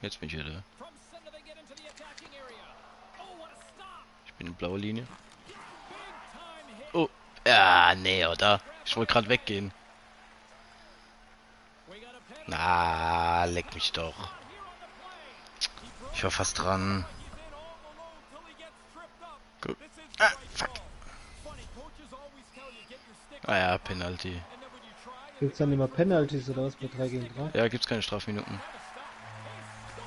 Jetzt bin ich wieder da. Ich bin in blauer Linie. Oh. Ja, nee, oder? Ich wollte gerade weggehen. Na, leck mich doch. Ich war fast dran. Guck. Ah, fuck. Ah ja, Penalty. Gibt's dann immer Penalties oder was bei 3 gegen 3? Ja, gibt's keine Strafminuten.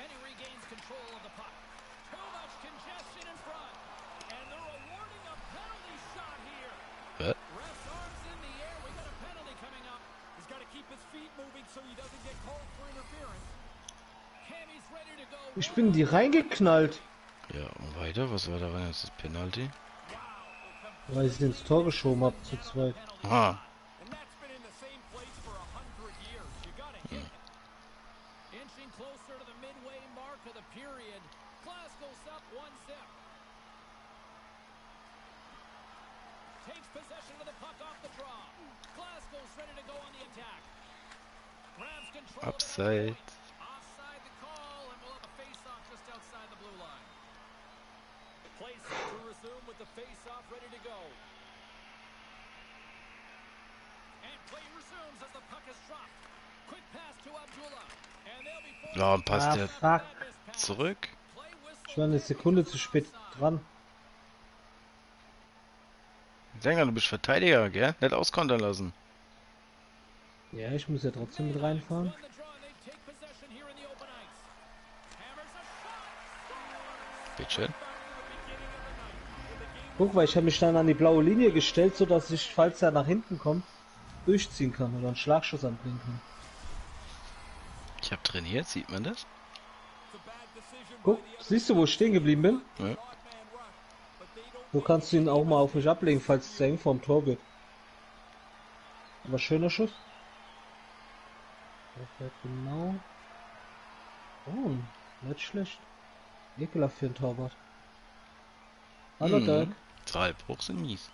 And he regains control of the puck. Too much congestion in front. And they're awarding a penalty shot here. What? Ref's arms in the air. We got a penalty coming up. He's got to keep his feet moving so he doesn't get called for interference. Cammy's ready to go. Ich bin in die reingeknallt, Ja, und weiter? Was war da rein? Das ist Penalty. weil ich sie ins Tor geschoben habe zu zweit. Ah, And that's been in the same place for a hundred years. You got to hit. Inching closer to the midway mark of the period. Glasgow's up one zip. Takes possession of the puck off the draw. Glasgow's ready to go on the attack. Grabs control. Upside. Offside the call, and we'll have a face-off just outside the blue line. Play set to resume with the face-off ready to go. And play resumes as the puck is dropped. Quick pass to Abdullah. And they'll be forced warum passt Ah, der fuck. zurück? war eine Sekunde zu spät dran. Sänger, du bist Verteidiger, gell? Nicht auskontern lassen. Ja, ich muss ja trotzdem mit reinfahren. Bitteschön. Guck, weil ich habe mich dann an die blaue Linie gestellt, so dass ich, falls er nach hinten kommt, durchziehen kann oder einen Schlagschuss anbringen kann. Ich habe trainiert, sieht man das? Guck, siehst du, wo ich stehen geblieben bin? Ja. So kannst du ihn auch mal auf mich ablegen, falls es eng vorm Tor wird. Aber schöner Schuss. Genau. Oh, nicht schlecht. Ekelhaft für einen Torwart. Hallo Mhm. Dirk. Drei Bruch sind mies.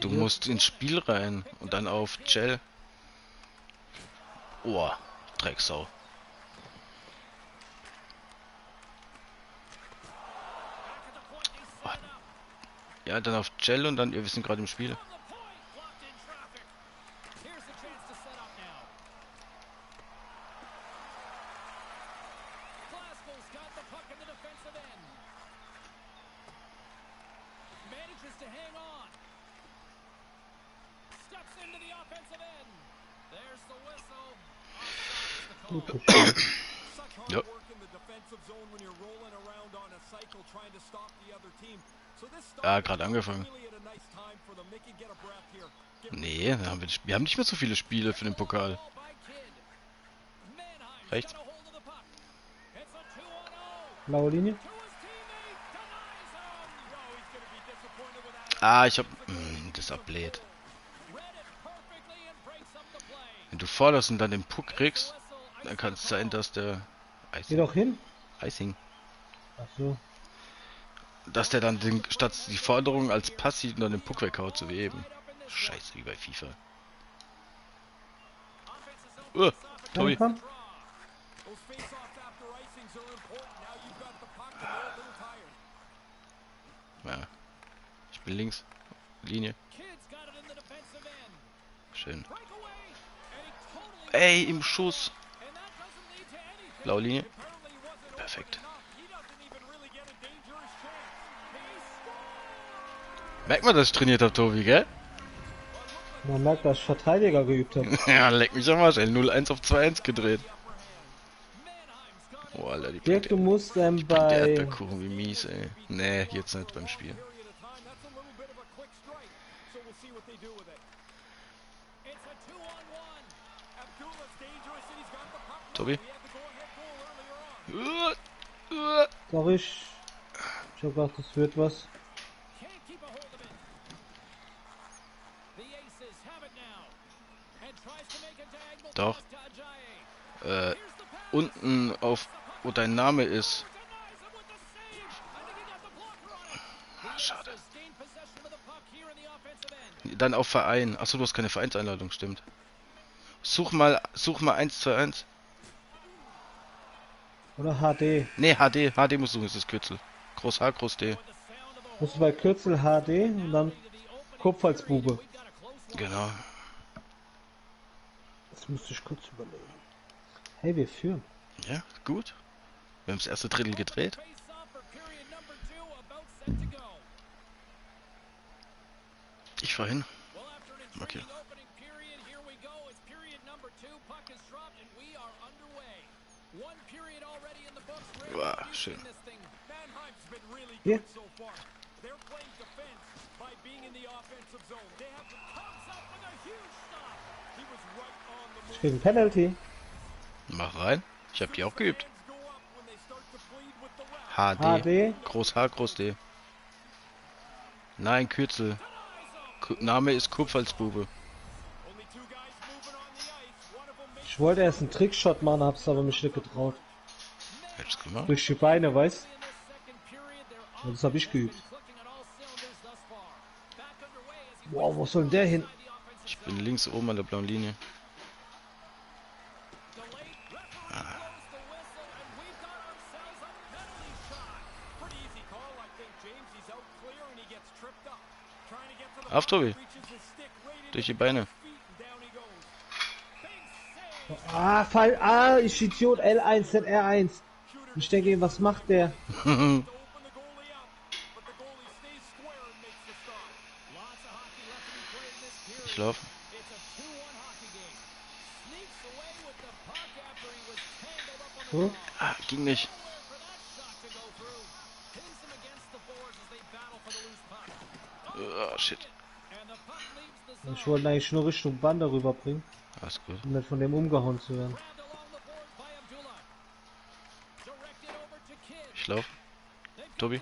Du musst ins Spiel rein und dann auf Gel. Oh, Drecksau. Oh. Ja, dann auf Gel und dann, wir sind gerade im Spiel. On the point, blocked in traffic. Here's the chance to set up now. Glasgow's got the puck in the defensive end. Manages to hang on. Steps into the offensive end. There's the whistle. Offside is the call. Such hard Yep. work in the defensive zone when you're rolling around on a cycle trying to stop the other team. So this stop Ja, gerade angefangen. really at a nice time for them. They can get a breath here. Get Nee, da haben nicht mehr so viele Spiele für den Pokal. Rechts. got a hold of the puck. It's a 2-on-0 Blaue Linie. Ah, ich hab... Hm, das play. Wenn du forderst und dann den Puck kriegst, dann kann es sein, dass der... Geh Icing, doch hin. Icing. Ach so. Dass der dann den, statt die Forderung als Pass sieht und dann den Puck weghaut, so wie eben. Scheiße, wie bei FIFA. Uh, Tobi. Komm. Those face-offs after icings are important. Now you've got the puck and you're a little tired. Ja. Ich bin links. Linie. Schön. Ey, im Schuss. Blaue Linie. Perfekt. Merkt man, dass ich trainiert habe, Tobi, gell? Man merkt, dass ich Verteidiger geübt habe. ja, leck mich am Arsch, ey. 0-1 auf 2-1 gedreht. Oh, Alter, die Dirk, du musst ähm, der bei... Erdbeerkuchen, wie mies, ey. Nee, jetzt nicht beim Spiel. Period of time. That's a little bit of a quick strike. So we'll see what they do with it. It's a two-on-one. Abdullah's dangerous and he's got the puck. Tobi? He had the Uh, uh. Sag ich. Ich hab gedacht, das wird was. Can't keep a hold of it. The Aces have it now. And tries to make a diagonal Doch. Äh, unten auf, wo dein Name ist. Schade. Dann auf Verein. Achso, du hast keine Vereinseinladung, stimmt. Such mal, such mal 121. Oder HD. Nee, HD, HD muss suchen, ist das Kürzel. Groß H, Groß D. Musst du bei Kürzel HD und dann Kopf als Bube. Genau. Das müsste ich kurz überlegen. Hey, wir führen. Ja, gut. Wir haben das erste Drittel gedreht. Ich fahr hin. Okay. Wow, schön. seen Ich krieg ein Penalty. Mach rein. Ich hab die auch geübt. HD. HD. Groß H, Groß D. Nein, Kürzel. Ku Name ist makes Ich wollte erst einen Trickshot machen, hab's aber mich nicht getraut. Hättest gemacht? Durch die Beine, weißt das hab ich geübt. Wow, wo soll denn der hin? Ich bin links oben an der blauen Linie. delayed. Referee blows the whistle, and we've got ourselves a penalty shot. pretty easy call, I think, James. He's out clear and he gets tripped up. Trying to get to the Auf, Tobi. Durch die Beine. Ah, Fall. Ah, ich Idiot. L1, ZR1. Shooter Ich denke, was macht der? loose puck. Ah, shit. Puck leaves the zone. Ich wollte eigentlich nur Richtung Bande rüberbringen, Alles gut. um nicht von dem umgehauen zu werden. Ich lauf. Tobi.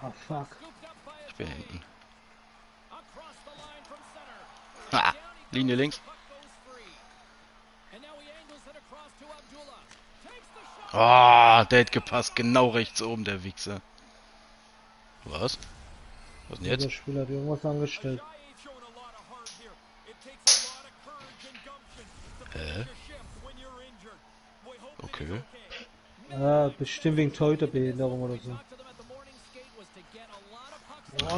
Ah, fuck. Hinten. Ah, Linie links. Ah, der hat gepasst. Genau rechts oben, der Wichser. Was? Was denn Der jetzt? Spieler hat irgendwas angestellt. Hä? Okay. Ah, bestimmt wegen Torhüterbehinderung oder so.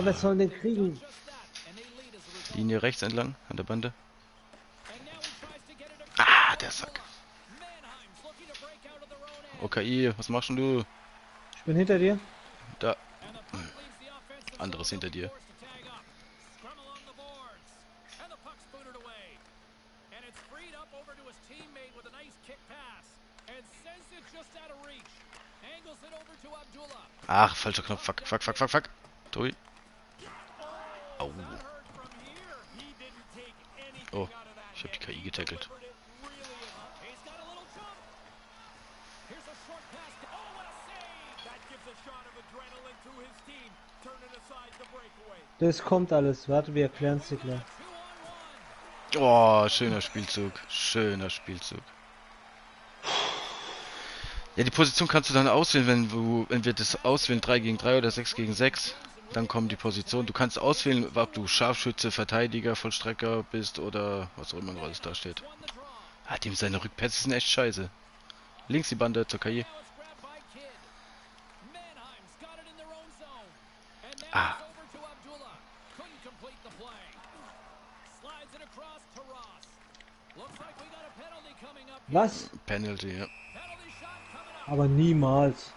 They lead as a result. Linie rechts entlang, an der Bande. Ah, der Sack. OKI, was machst denn du? Ich bin hinter dir. Da. Anderes hinter dir. Forced to tag up. Scrum along the boards. And breakaway. Das kommt alles. Warte, wir erklären es dir gleich. Oh, schöner Spielzug. Schöner Spielzug. Ja, die Position kannst du dann auswählen, wenn du, wenn wir das auswählen, 3 gegen 3 oder 6 gegen 6. Dann kommen die Positionen. Du kannst auswählen, ob du Scharfschütze, Verteidiger, Vollstrecker bist oder was auch immer noch alles da steht. Ah, dem seine Rückpässe sind echt scheiße. Links die Bande zur KI. Ah. Was? Penalty, ja. Aber niemals.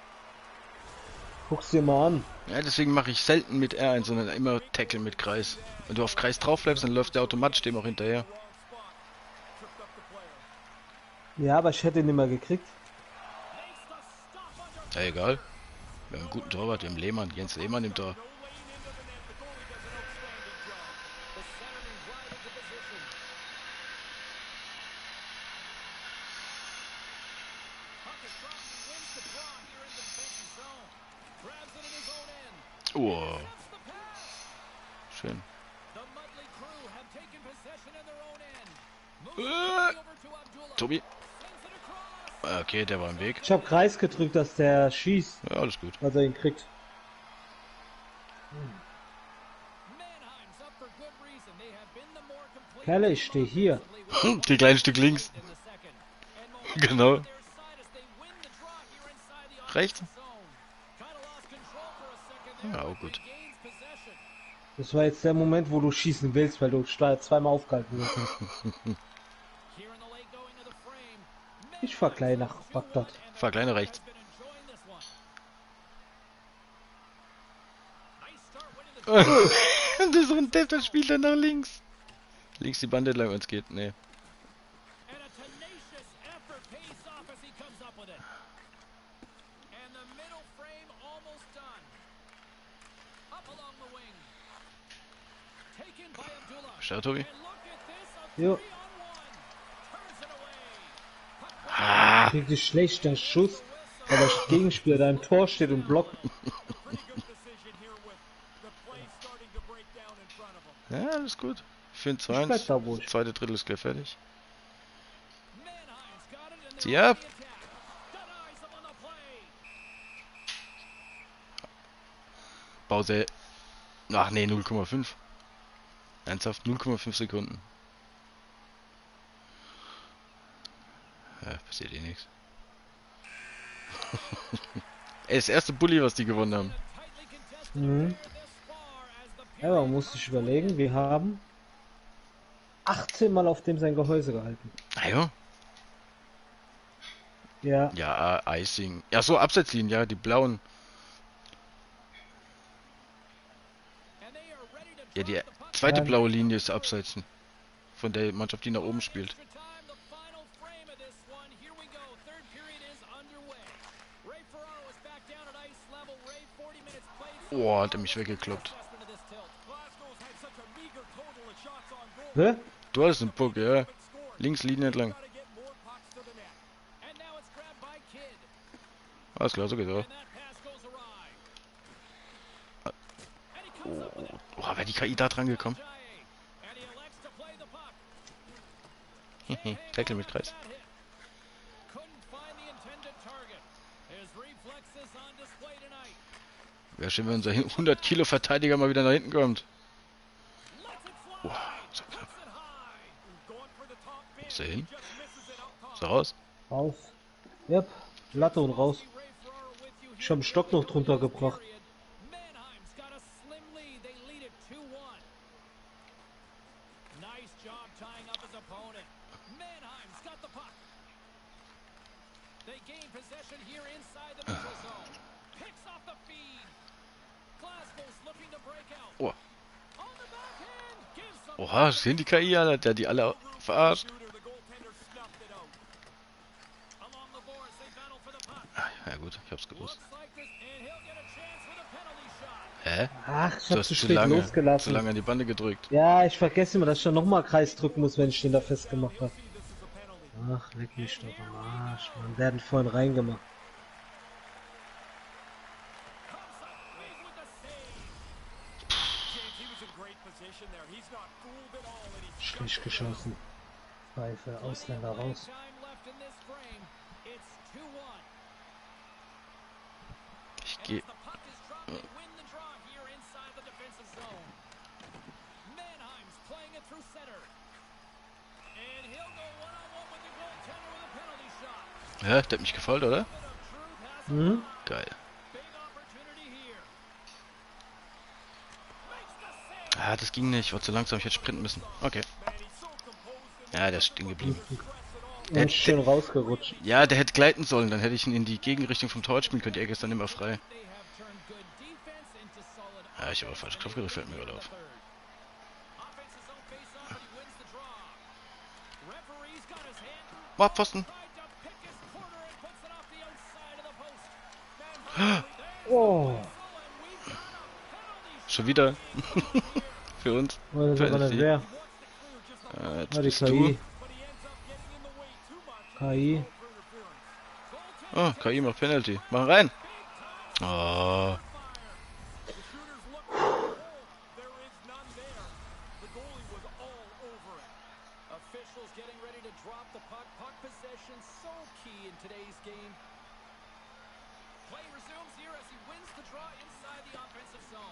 Guck's dir mal an. Ja, deswegen mache ich selten mit R1, sondern immer Tackle mit Kreis. Wenn du auf Kreis drauf bleibst, dann läuft der automatisch dem auch hinterher. Ja, aber ich hätte ihn immer gekriegt. Ja, egal. Wir haben einen guten Torwart, wir haben Lehmann, Jens Lehmann im Tor. No lane into the net. The goalie does an outstanding job. the centerman drive into position. wins the draw here in the defensive zone. Grabs it in his own end. Oh, That's the pass. schön. The Mudley crew have taken possession in their own end. Moves Äh. it over to Abdullah. Tobi. Sends it across. Okay, der war im Weg. Ich habe Kreis gedrückt, dass der schießt, Ja, alles gut. was er ihn kriegt. Kerle, ich stehe hier. Die kleine Stück links. Genau. Rechts. Ja, auch but gut. Das war jetzt der Moment, wo du schießen willst, weil du zweimal aufgehalten wirst. Here in the late going of the frame. Ich fahr gleich nach Bagdad. Fahr rechts. Start winning the das ist ein Depp, das spielt dann nach links. Links die Bande lang, wenn es geht. Nee. And a tenacious effort pays off as he comes up with it. And the middle frame almost done. Up along the wing. Taken by Abdullah. Schau, Tobi. Jo. three on one. Turns it away. Puck Ein schlechter Schuss, weil der Gegenspieler da im Tor steht und blockt. Ja, alles gut. 4 2 Ich bleib da, wo ich- Zweite Drittel ist gleich fertig. Zieh ab. Pause. Ach nee, 0,5. Ernsthaft, 0,5 Sekunden. Ja, passiert eh nichts. Ey, das erste Bulli, was die gewonnen haben. Mhm. Ja, man muss sich überlegen, wir haben 18 Mal auf dem sein Gehäuse gehalten. Ah ja. Ja, Ja, äh, Icing. Ja, so, Abseitslinien, ja, die blauen. Ja, die zweite blaue Linie ist Abseits. Von der Mannschaft, die nach oben spielt. Oh, hat er mich weggekloppt. Hä? Du hast einen Puck, ja. Links Linie entlang. Alles klar, so geht's auch. It. Oh, wäre die KI da dran gekommen. Tackle mit Kreis. That hit. Couldn't find the intended target. His reflexes on display tonight. Wäre schön, wenn unser 100 Kilo Verteidiger mal wieder nach hinten kommt. Boah, so knapp. Ist er hin? Ist er raus? Raus. Yep, Latte und raus. Ich hab einen Stock noch drunter gebracht. period. Mannheim's got a slim lead. They lead it 2-1. Nice job tying up his opponent. Mannheim's got the puck. They gain possession here inside the neutral zone. Picks off the feed. Glasgow's looking to break out. Oh. On the backhand. Gives sehen die KI, Alter, der die alle verarscht. Ah, ja gut, ich hab's gewusst. Hä? Ach, ich Du hab zu zu spät lange, zu losgelassen. lange an die Bande gedrückt. Ja, ich vergesse immer, dass ich dann nochmal Kreis drücken muss, wenn ich den da festgemacht habe. Ach, leck mich doch am Arsch, Mann. Der hat ihn vorhin reingemacht. Comes up big with the save. James, he was in great position there. He's not fooled at all, and he Schlecht geschossen. Pfeife, Ausländer raus. Time left in this frame. It's 2-1. Ich And geh. as the puck is dropped, they win the draw here inside the defensive zone. Mannheim's playing it through center. And he'll go one-on-one with the goaltender with a penalty shot. Hä? Der hat mich gefault, oder? Mhm. Geil. Ah, das ging nicht. Ich war zu langsam, ich hätte sprinten müssen. Okay. man, he's so composed and Ja, der ist stehen geblieben. Der- Und schön rausgerutscht. Ja, der hätte gleiten sollen, dann hätte ich ihn in die Gegenrichtung vom Tor spielen können. Die Ecke ist dann immer frei. Ja, ich habe falsch Knopf gedrückt, fällt mir gerade auf. War Pfosten. Oh, Schon wieder. Für uns. oh Äh, jetzt Ah, die bist du. KI. KI. Oh, KI macht Penalty. Mach rein. Oh.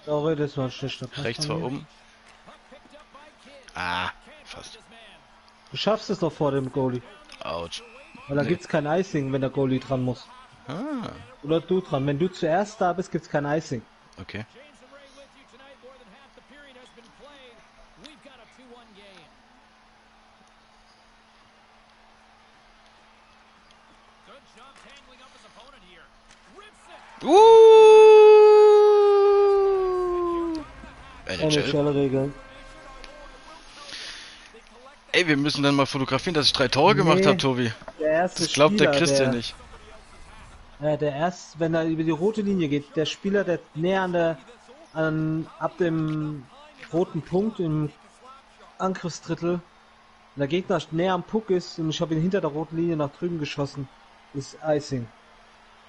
Sorry, das war ein schlechter Pass Rechts war um. Fast. Du schaffst es doch vor dem Goalie. Autsch. Weil da Nee. gibt's kein Icing, wenn der Goalie dran muss. Ah, Oder du dran. Wenn du zuerst da bist, gibt's kein Icing. okay. James and Ray with you tonight. More than half the period has been played. We've got a 2-1 game. Good job tangling up his opponent here. Rips it. Uh! NHL. NHL-Regeln. Wir müssen dann mal fotografieren, dass ich drei Tore gemacht Nee. habe, Tobi. Der erste Das glaubt Spieler, der Christian der, nicht. Ja, der erst, wenn er über die rote Linie geht, der Spieler, der näher an der, an, ab dem roten Punkt im Angriffsdrittel, der Gegner näher am Puck ist und ich habe ihn hinter der roten Linie nach drüben geschossen, ist Icing.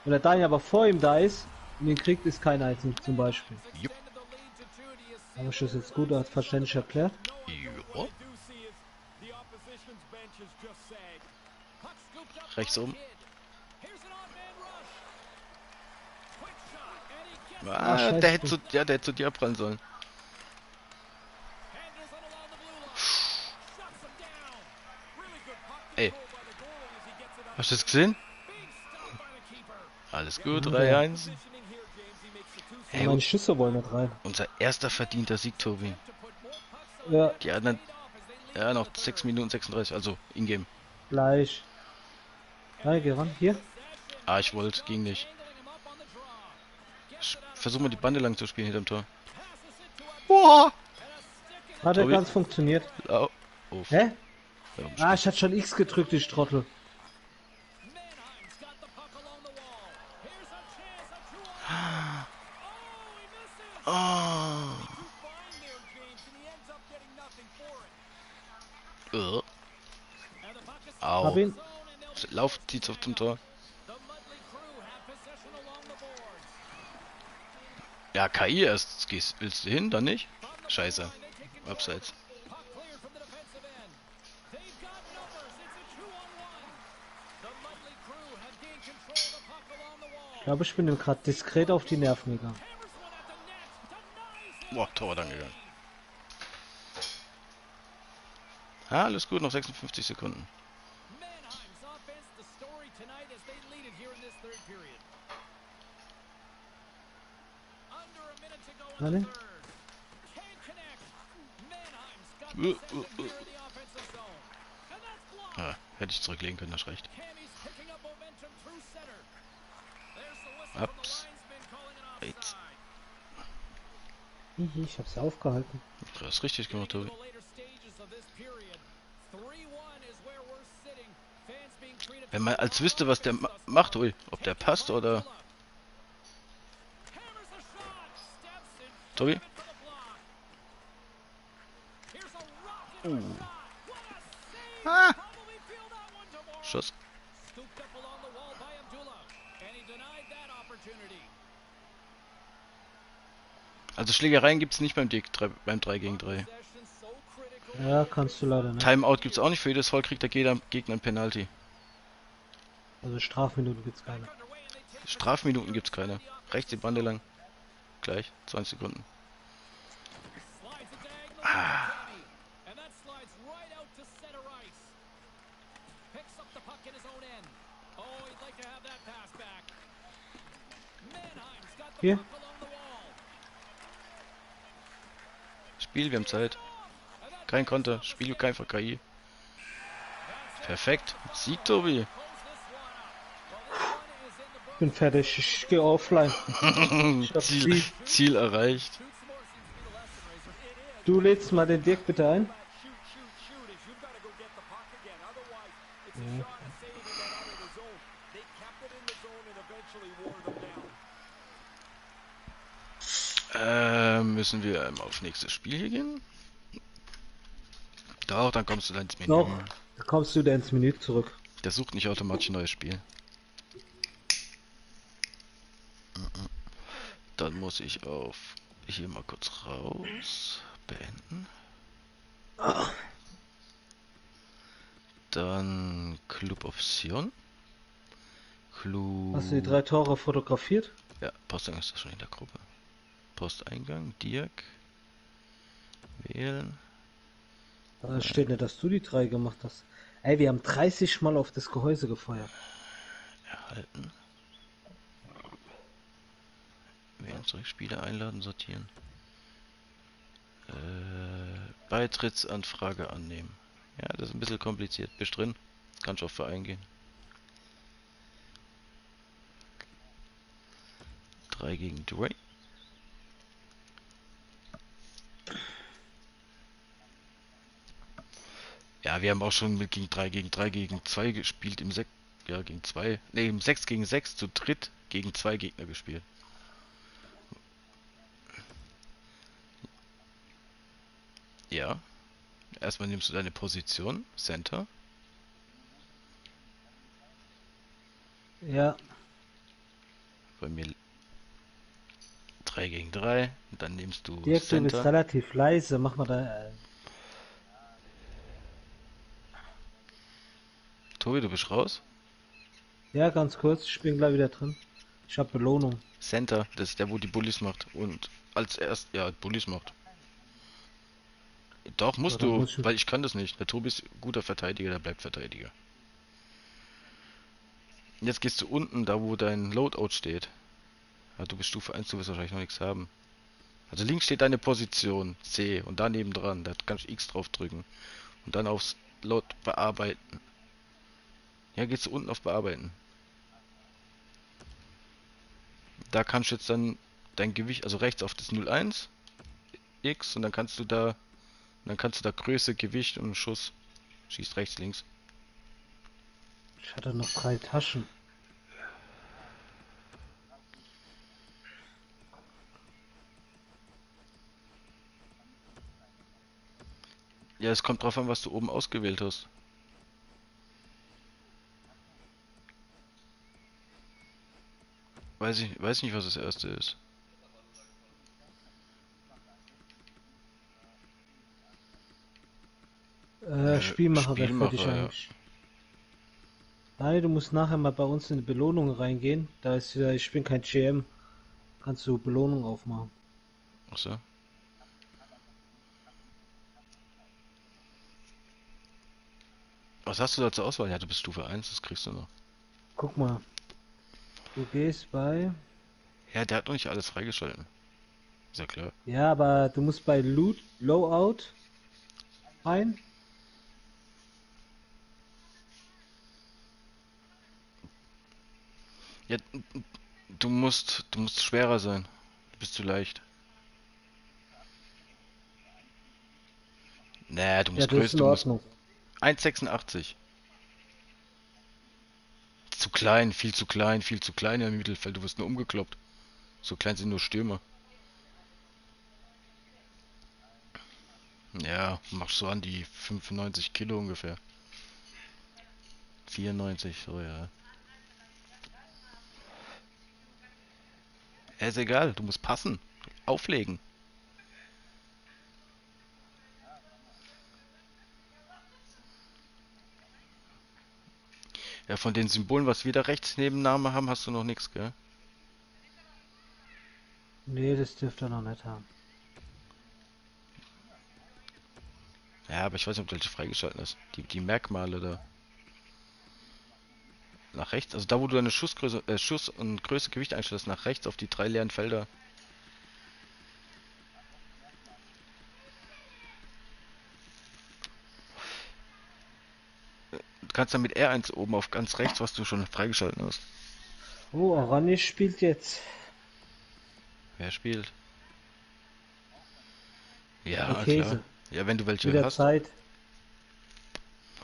Wenn der Daniel aber vor ihm da ist und ihn kriegt, ist kein Icing zum Beispiel. Jupp. Habe ich das jetzt gut als verständlich erklärt? Ja. What I do see is the opposition's bench has just sagged. Puck scooped up Rechts by oben. Kidd. Here's an odd-man rush. Quick shot, and gets it. Ah, scheiße. der hätte zu, ja, der hätte zu dir abprallen sollen. Ey. Hast du das gesehen? Alles gut, Ja. 3-1. Positioning here, James. He makes the two Ey, Meine Schüsse wollen nicht rein. unser erster verdienter Sieg, Tobi. Ja, Die anderen, ja, noch 6 Minuten 36, also in-game. gleich. Nein, geh ran. Hier. Ah, ich wollte, ging nicht. Versuch mal die Bande lang zu spielen hinterm Tor. Boah! Hat er Tobi. ganz funktioniert. Au. Oh, Hä? ja, Ah, ich hatte schon X gedrückt, ich Trottel. Mannheim's got the puck along the wall. Here's a chance, a two-on-one. oh, he misses. Oh. too fine there, James, and he ends up getting nothing for it. Uh. And the puck is Au. Hab ihn. zone, and they'll be Lauf, zieht's auf zum Tor. The Mudley crew have possession along the boards. Ja, KI erst. Gehst, willst du hin, dann nicht? Scheiße. Abseits. Ich glaube, ich bin ihm gerade diskret auf die Nerven gegangen. Boah, Tor dann gegangen. Ah, alles gut, noch 56 Sekunden. Mannheim's offense, the story tonight as they lead it here in this third period. Under a minute to go in Warte. the third. Can't connect. Mannheim's got Uh, possession uh, here in the offensive zone. And that's blocked. Ah, hätte ich zurücklegen können, das reicht. Cammy's picking up momentum through center. There's the whistle from the Ups. Wait. ich hab's aufgehalten. Du hast richtig gemacht, Tobi. to the later stages of this period. 3-1 is where we're sitting. Fans being treated Wenn man als wüsste, was der ma macht, ui, ob der passt oder... he denied that opportunity. Also Schlägereien gibt's nicht beim, D drei, beim 3 gegen 3. Possession so critical. Ja, kannst du leider nicht. Timeout gibt's auch nicht, für jedes Foul kriegt der Gegner, Gegner ein Penalty. Also Strafminuten keine. And they take Strafminuten gibt's keine. Rechts die Bande lang. Gleich, 20 Sekunden. Hier. Spiel, wir haben Zeit. Kein Konter, Spiel kein für KI. Perfekt. Sieg, Tobi. Ich bin fertig, ich gehe offline. hab Ziel, Spiel. Ziel erreicht. Du lädst mal den Dirk bitte ein. Shoot, shoot, shoot is you've got to go get the puck again. Otherwise, it's a shot at saving that out of the zone. They kept it in the zone and eventually wore them down. Äh, müssen wir ähm, auf nächstes Spiel hier gehen? Doch, dann kommst du dann ins Menü. Doch, da kommst du wieder ins Menü zurück. Der sucht nicht automatisch ein neues Spiel. Muss ich auf hier mal kurz raus. Beenden. Dann Club Option. Club. Hast du die drei Tore fotografiert? Ja, Posteingang ist das schon in der Gruppe. Posteingang, Dirk. Wählen. Da steht nicht, dass du die drei gemacht hast. Ey, wir haben 30 Mal auf das Gehäuse gefeuert. Erhalten. Wählen zurück, Spieler einladen, sortieren. Äh, Beitrittsanfrage annehmen. Ja, das ist ein bisschen kompliziert. Bist drin? Kannst auf Verein gehen. 3 gegen Dwayne. Ja, wir haben auch schon mit gegen 3 gegen 3 gegen 2 gespielt im 6. Ja, gegen 2. Ne, im 6 gegen 6 zu dritt gegen zwei Gegner gespielt. Ja. Erstmal nimmst du deine Position, Center. Ja, Bei mir 3 gegen 3. Und dann nimmst du Dirk, du bist Center. relativ leise. Mach mal da. Äh, Tobi, du bist raus. ja, ganz kurz. Ich bin gleich wieder drin. Ich habe Belohnung. Center, das ist der, wo die Bullies macht. Und als erst, ja, Bullies macht. Doch, musst dann du, musst du- weil ich kann das nicht. Der Tobi ist guter Verteidiger, der bleibt Verteidiger. Jetzt gehst du unten, da wo dein Loadout steht. Ja, du bist Stufe 1, du wirst wahrscheinlich noch nichts haben. Also links steht deine Position, C, und daneben dran, da kannst du X drauf drücken. Und dann aufs Load bearbeiten. Ja, gehst du unten auf bearbeiten. Da kannst du jetzt dann dein Gewicht, also rechts auf das 01, X, und dann kannst du da, dann kannst du da Größe, Gewicht und Schuss. Schießt rechts, links. Ich hatte noch drei Taschen. Ja, es kommt drauf an, was du oben ausgewählt hast. Weiß ich, weiß nicht, was das erste ist. Äh, Spielmacher für dich Spielmacher, ja. eigentlich. Nein, du musst nachher mal bei uns in die Belohnung reingehen. Da ist wieder, ich bin kein GM. Kannst du Belohnung aufmachen. Achso. Was hast du da zur Auswahl? Ja, du bist Stufe 1, das kriegst du noch. Guck mal. Du gehst bei. Ja, der hat noch nicht alles freigeschalten. Ist ja klar. Ja, aber du musst bei Loot, Loadout rein. Ja, du musst, du musst schwerer sein. Du bist zu leicht. Nee, du Ja, musst ist größer, du musst Ordnung. 1,86. Zu klein, viel zu klein, viel zu klein im Mittelfeld. Du wirst nur umgekloppt. So klein sind nur Stürmer. Ja, machst so an die 95 Kilo ungefähr. 94, so ja. Ist egal, du musst passen. Auflegen. Ja, von den Symbolen, was wir da rechts neben Name haben, hast du noch nichts, gell? Nee, das dürfte er noch nicht haben. Ja, aber ich weiß nicht, ob du welche freigeschalten hast. Die, die Merkmale da. Nach rechts, also da wo du deine Schussgröße, äh, Schuss und Größe, Gewicht einstellst, nach rechts auf die drei leeren Felder. Du kannst dann mit R1 oben auf ganz rechts, was du schon freigeschalten hast. Oh, Arani spielt jetzt. Wer spielt? Ja, klar. Ja, wenn du welche Wieder hast, Zeit.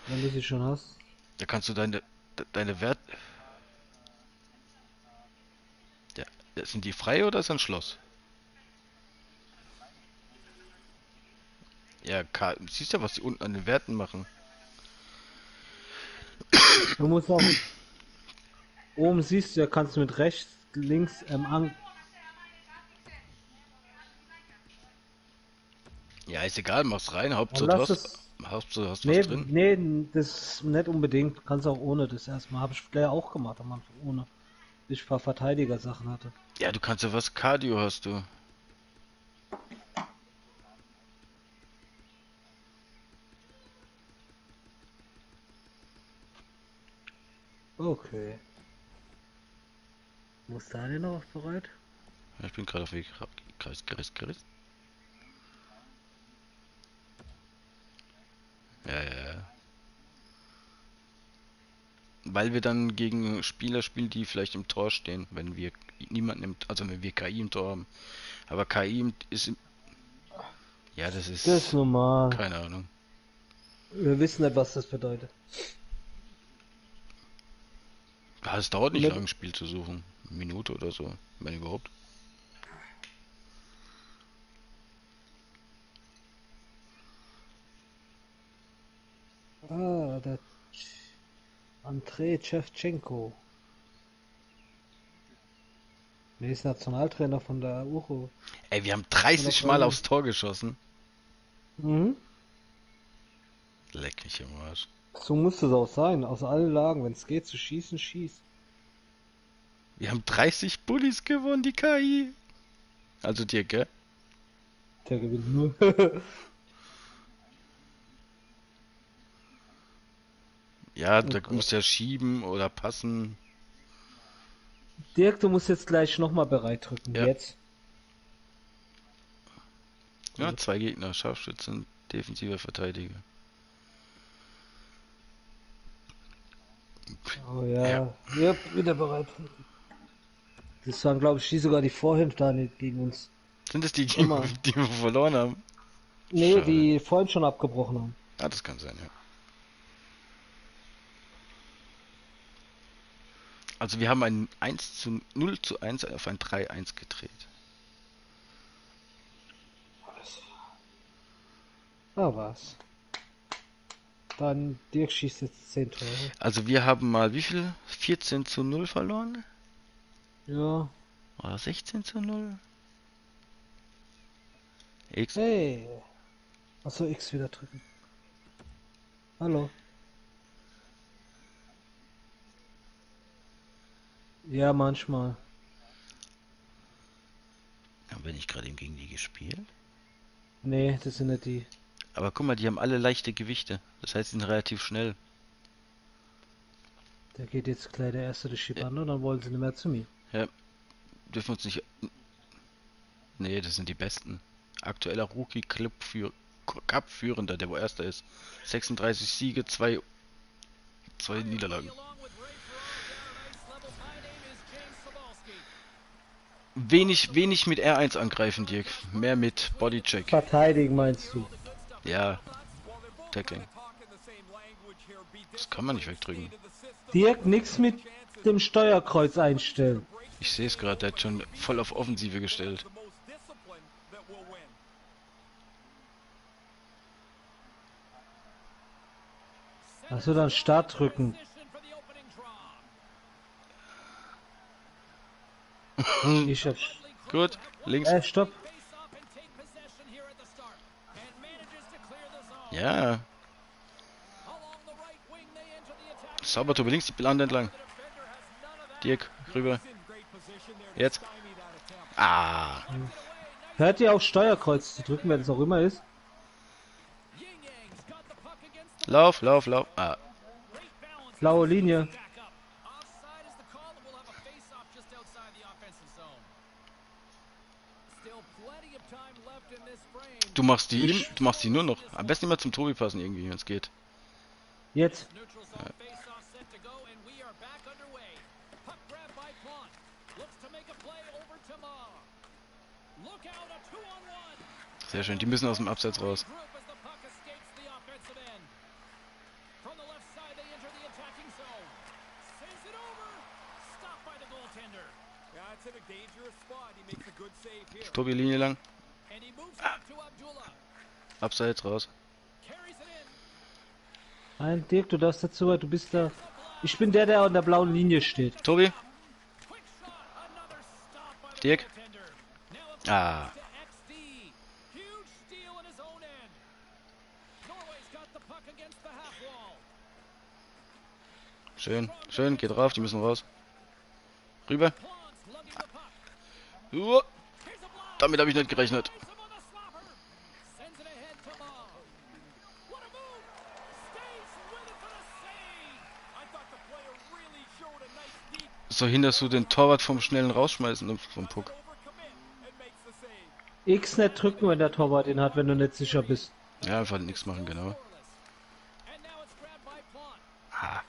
Wenn du sie schon hast. da kannst du deine de- deine Wert... Ja, sind die frei oder ist ein Schloss? Ja, siehst du, was die unten an den Werten machen. Du musst auch... oben siehst du, ja, kannst du mit rechts, links ähm, an... Ja, ist egal, mach's rein, Hauptsache... Ja, Du hast, du hast Nee, was drin. nee, das nicht unbedingt. Kannst auch ohne das erstmal. Habe ich vielleicht auch gemacht am Anfang ohne. Ich ein paar Verteidiger-Sachen hatte. Ja, du kannst ja was Cardio hast du. Okay. Wo ist Daniel noch bereit? Ja, Ich bin gerade auf Weg. Kreis, Kreis, Kreis. Ja, ja, ja. Weil wir dann gegen Spieler spielen, die vielleicht im Tor stehen, wenn wir niemanden im, also wenn wir KI im Tor haben. Aber KI im- ist im, ja, das ist, Das ist normal. keine Ahnung. Wir wissen nicht, was das bedeutet. Ja, es dauert nicht Mit- lang, ein Spiel zu suchen. Eine Minute oder so, wenn überhaupt. Ah, der Andrei Shevchenko. Der ist Nationaltrainer von der Uro. Ey, wir haben 30 Oder Mal aufs Tor geschossen. Mhm. Leck mich im Arsch. So muss es auch sein. Aus allen Lagen, wenn es geht, zu schießen, schieß. Wir haben 30 Bullies gewonnen, die KI. Also dir, gell? Der gewinnt nur. Ja, da Gott. muss ja schieben oder passen. Dirk, du musst jetzt gleich nochmal bereit drücken. Ja. Jetzt. Ja, zwei Gegner, Scharfschützen, defensiver Verteidiger. Oh ja. Ja. Ja, wieder bereit. Das waren, glaube ich, die sogar die vorhin Daniel gegen uns. Sind das die, die, Immer. die wir verloren haben? Nee, Schade. die vorhin schon abgebrochen haben. Ah, das kann sein, ja. Also wir haben ein 1 zu 0 zu 1 auf ein 3-1 gedreht. Da war's. Dann Dirk schießt jetzt 10 Tore. Also wir haben mal wie viel? 14 zu 0 verloren? Ja. Oder 16 zu 0? X. Hey. Achso, X wieder drücken. Hallo. Ja, manchmal. Haben wir nicht gerade gegen die gespielt? Nee, das sind nicht die. Aber guck mal, die haben alle leichte Gewichte. Das heißt, die sind relativ schnell. Der geht jetzt gleich der erste das Schiff Ja. an und dann wollen sie nicht mehr zu mir. Dürfen uns nicht. Nee, das sind die besten. Aktueller Rookie Club für Cup Führender, der wo erster ist. 36 Siege, zwei, zwei Niederlagen. Along with Ray Ferraro, Paradise Level. My name is James Sabalski. Wenig, wenig mit R1 angreifen, Dirk. Mehr mit Bodycheck. Verteidigen meinst du? Ja, Tackling. Das kann man nicht wegdrücken. Dirk, nix mit dem Steuerkreuz einstellen. Ich sehe es gerade, der hat schon voll auf Offensive gestellt. Achso, dann Start drücken. Position for the opening draw. Ich hab. Gut, links. Äh, stopp. Ja, sauber über links, die Blande entlang. Dirk, rüber. Jetzt. Ah, Hört ihr auf Steuerkreuz zu drücken, wer das auch immer ist? Lauf, lauf, lauf. Ah. Blaue Linie. Back up. Offside is the call, and we'll have a face-off just outside the offensive zone. Still plenty of time left in this frame. Du machst die ihm, du machst die nur noch. Am besten immer zum Tobi passen irgendwie, wenn es geht. Jetzt. Sehr schön, die müssen aus dem Abseits raus. Tobi, Linie lang. Abseits raus. Nein, Dirk, du darfst dazu, weil du bist da. Ich bin der, der an der blauen Linie steht. Tobi? Dirk? Ah. Schön, schön, geht drauf, die müssen raus. Rüber. Uh. Damit habe ich nicht gerechnet. So hinderst du den Torwart vom schnellen Rausschmeißen vom Puck. X nicht drücken, wenn der Torwart ihn hat, wenn du nicht sicher bist. Ja, einfach nichts machen, genau. Ah,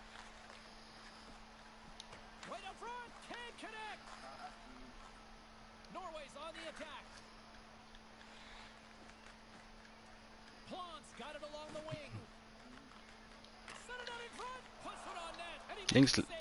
Right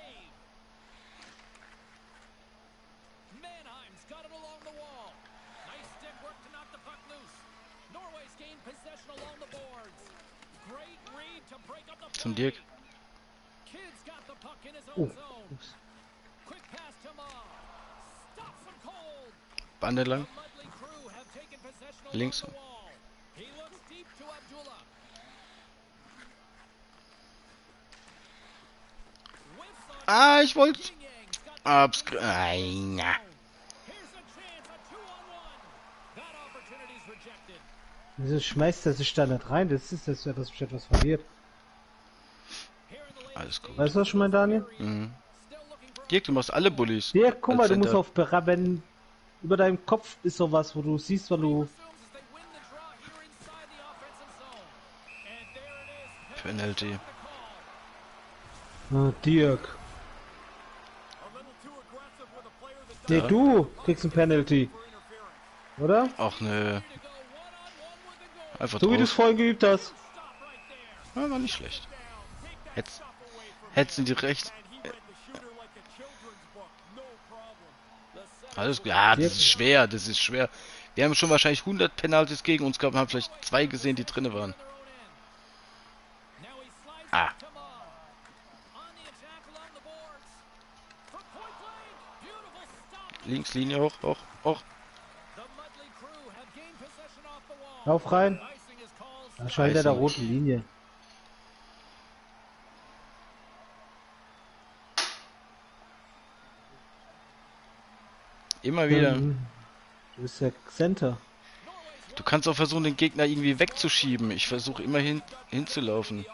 That opportunity's rejected. Wieso schmeißt er sich da nicht rein? Das ist das, dass mich etwas verliert. Alles gut. Weißt du, was ich meine, Daniel? Mhm. Dirk, du machst alle Bullies. Ja, guck mal, du musst Center. auf Bera- wenn über deinem Kopf ist sowas, wo du siehst, wenn du assumes as they Nee, Ja. du kriegst ein Penalty, oder? Ne, the goal. einfach So wie du es drauf. vorhin geübt hast. Ja, war nicht schlecht. From hätten die recht. Center Alles. Ja, das ist schwer, das ist schwer. Wir haben schon wahrscheinlich 100 Penalties gegen uns gehabt und haben vielleicht zwei gesehen, die drinne waren. Ah. Links, Linie hoch, hoch, hoch. Lauf rein. Da scheint er der roten Linie. Immer wieder. Mhm. Du bist der Center. Du kannst auch versuchen, den Gegner irgendwie wegzuschieben. Ich versuche immer hin, hinzulaufen.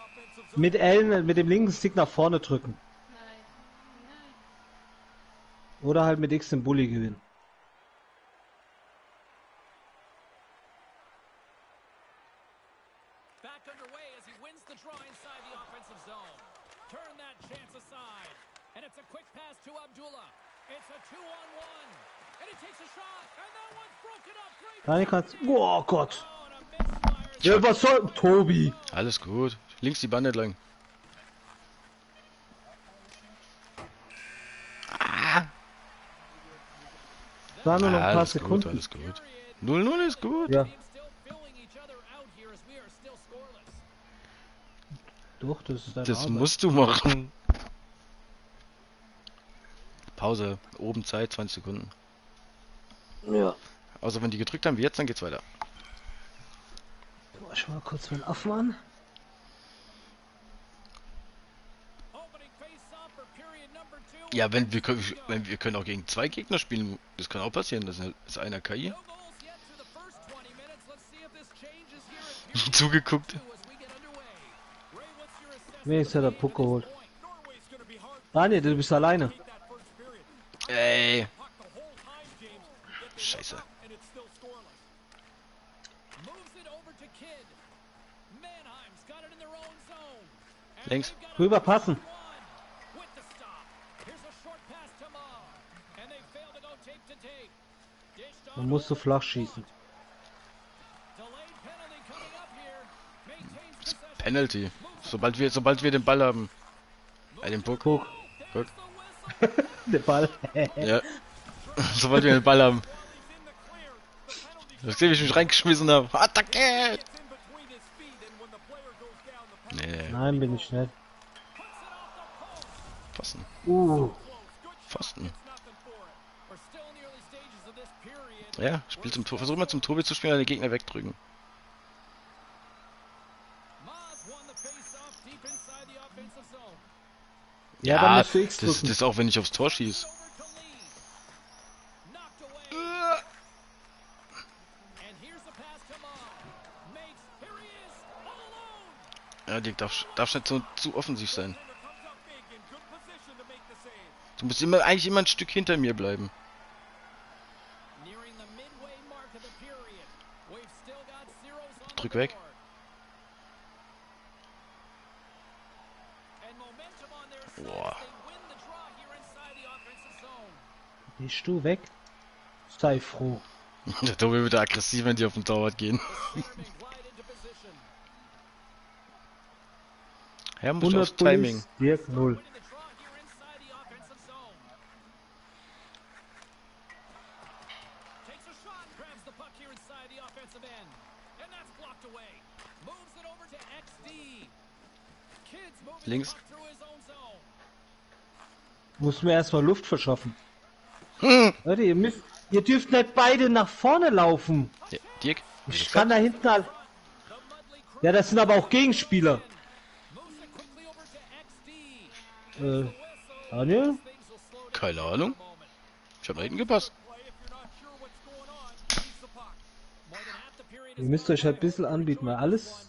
Mit L, mit dem linken Stick nach vorne drücken. Nein. Nein. Oder halt mit X den Bully gewinnen. Daniel kannst. Oh Gott. misfire. Ja, was soll. Tobi. Alles gut. Links die Bande lang. Da nur noch ein paar Alles gut, Sekunden. alles gut. 0-0 ist gut. Ja, doch, das ist deine Das Arbeit. musst du machen. Pause. Oben Zeit, 20 Sekunden. Ja. Außer wenn die gedrückt haben wie jetzt, dann geht's weiter. Ich mal kurz meinen Affen an. Ja, wenn wir können, wenn wir können auch gegen zwei Gegner spielen. Das kann auch passieren. Das ist einer KI. No goals yet through the first 20 minutes. Let's see if this changes here in period Zugeguckt. two as we get underway. Ray, what's your assessment? Mir ist ja der Puck geholt. On musst du flach schießen. Penalty. Sobald wir, sobald wir den Ball haben. Äh, den Puck. Guck, Guck. Der Ball. Ja. Sobald wir den Ball haben. Siehst, wie ich mich reingeschmissen habe. Attacke! Puck Nee, Nein, bin ich nicht. Pfosten. Uh, Ja, spiel zum Tor. Versuch mal zum Tobi zu spielen und den Gegner wegdrücken. Ja, X das, das auch, wenn ich aufs Tor schieße. Alone. Ja, Dirk, darf, darf nicht so zu offensiv sein. Du musst immer eigentlich immer ein Stück hinter mir bleiben. Nearing the midway mark of the period. We've still got zeros on Drück the weg. board. And momentum on their side Boah. as they win the draw here inside the offensive zone. Bist du weg? Sei froh. Der Tobi wird aggressiv, wenn die auf den Torwart gehen. Aufs 100 Timing. Dirk 0. Links. Muss mir erstmal Luft verschaffen. Hm. Leute, ihr müsst, ihr dürft nicht beide nach vorne laufen. Ja, Dirk? Ich kann da hinten al The Mudley crew Ja, das sind aber auch Gegenspieler. Äh. Daniel? Keine Ahnung. Ich hab nach hinten gepasst. Ihr müsst euch halt ein bisschen anbieten, weil alles...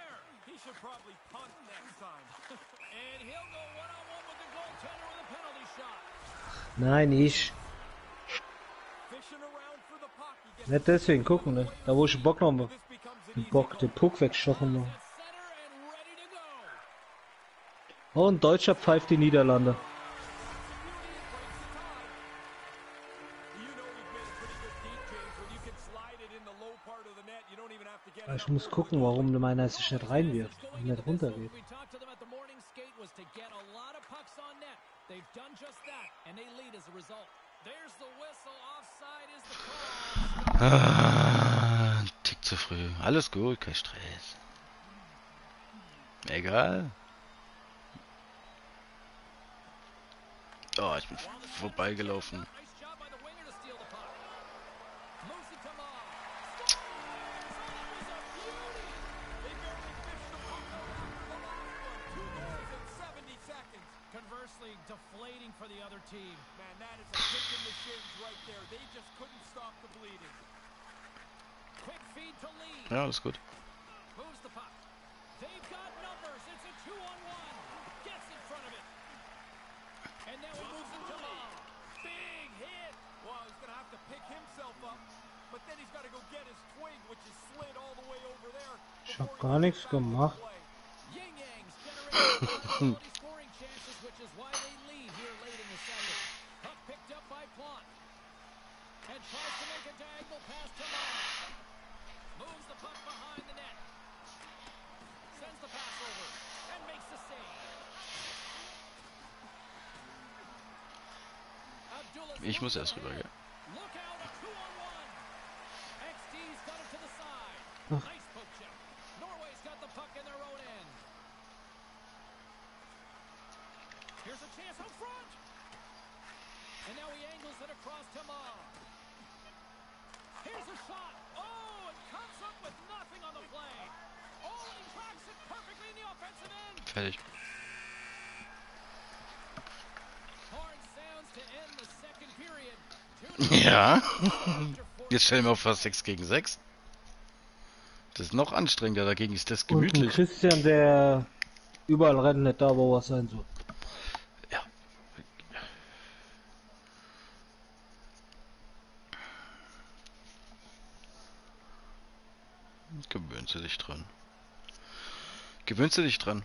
He should probably punt next time. And he'll go one-on-one with the goaltender with a penalty shot. Nein, ich. Nicht deswegen, gucken, ne? Da wo ich Bock noch mal- Bock, den Puck wegstochen noch. To go. Oh, Deutscher pfeift die Niederlande. Ich muss gucken, warum meiner sich nicht reinwirft und nicht runtergeht. Ah, ein Tick zu früh. Alles gut, kein Stress. Egal. Oh, ich bin vorbeigelaufen. Deflating for the other team. Man, that is a kick in the shins right there. They just couldn't stop the bleeding. Quick feed to Lee. Ja, alles gut. Moves the puck. They've got numbers. It's a two-on-one. Gets in front of it. And now he moves it to Maw. Big hit. Well, he's going to have to pick himself up, but then he's got to go get his twig, which is slid all the way over there. Ich hab gar nichts back on the gemacht. And tries to make a diagonal pass to Mott. Moves the puck behind the net. Sends the pass over. And makes the save. Ich muss erst rüber, ahead. gell? Look out, a two-on-one. XD's got it to the side. Ugh. Nice poke check. Norway's got the puck in their own end. Here's a chance up front. And now he angles it across to Ma. Here's a shot. Oh, it comes up with nothing on the play. Oh, and he tracks it perfectly in the offensive end. Fertig. Horn sounds to end the second period. Two Ja. Jetzt stellen wir auf was 6 gegen 6. Das ist noch anstrengender, dagegen ist das Und ein gemütlich. Christian, der überall rennt, nicht da, wo er sein soll. Ja. Gewöhnst du dich dran. Gewöhnst du dich dran.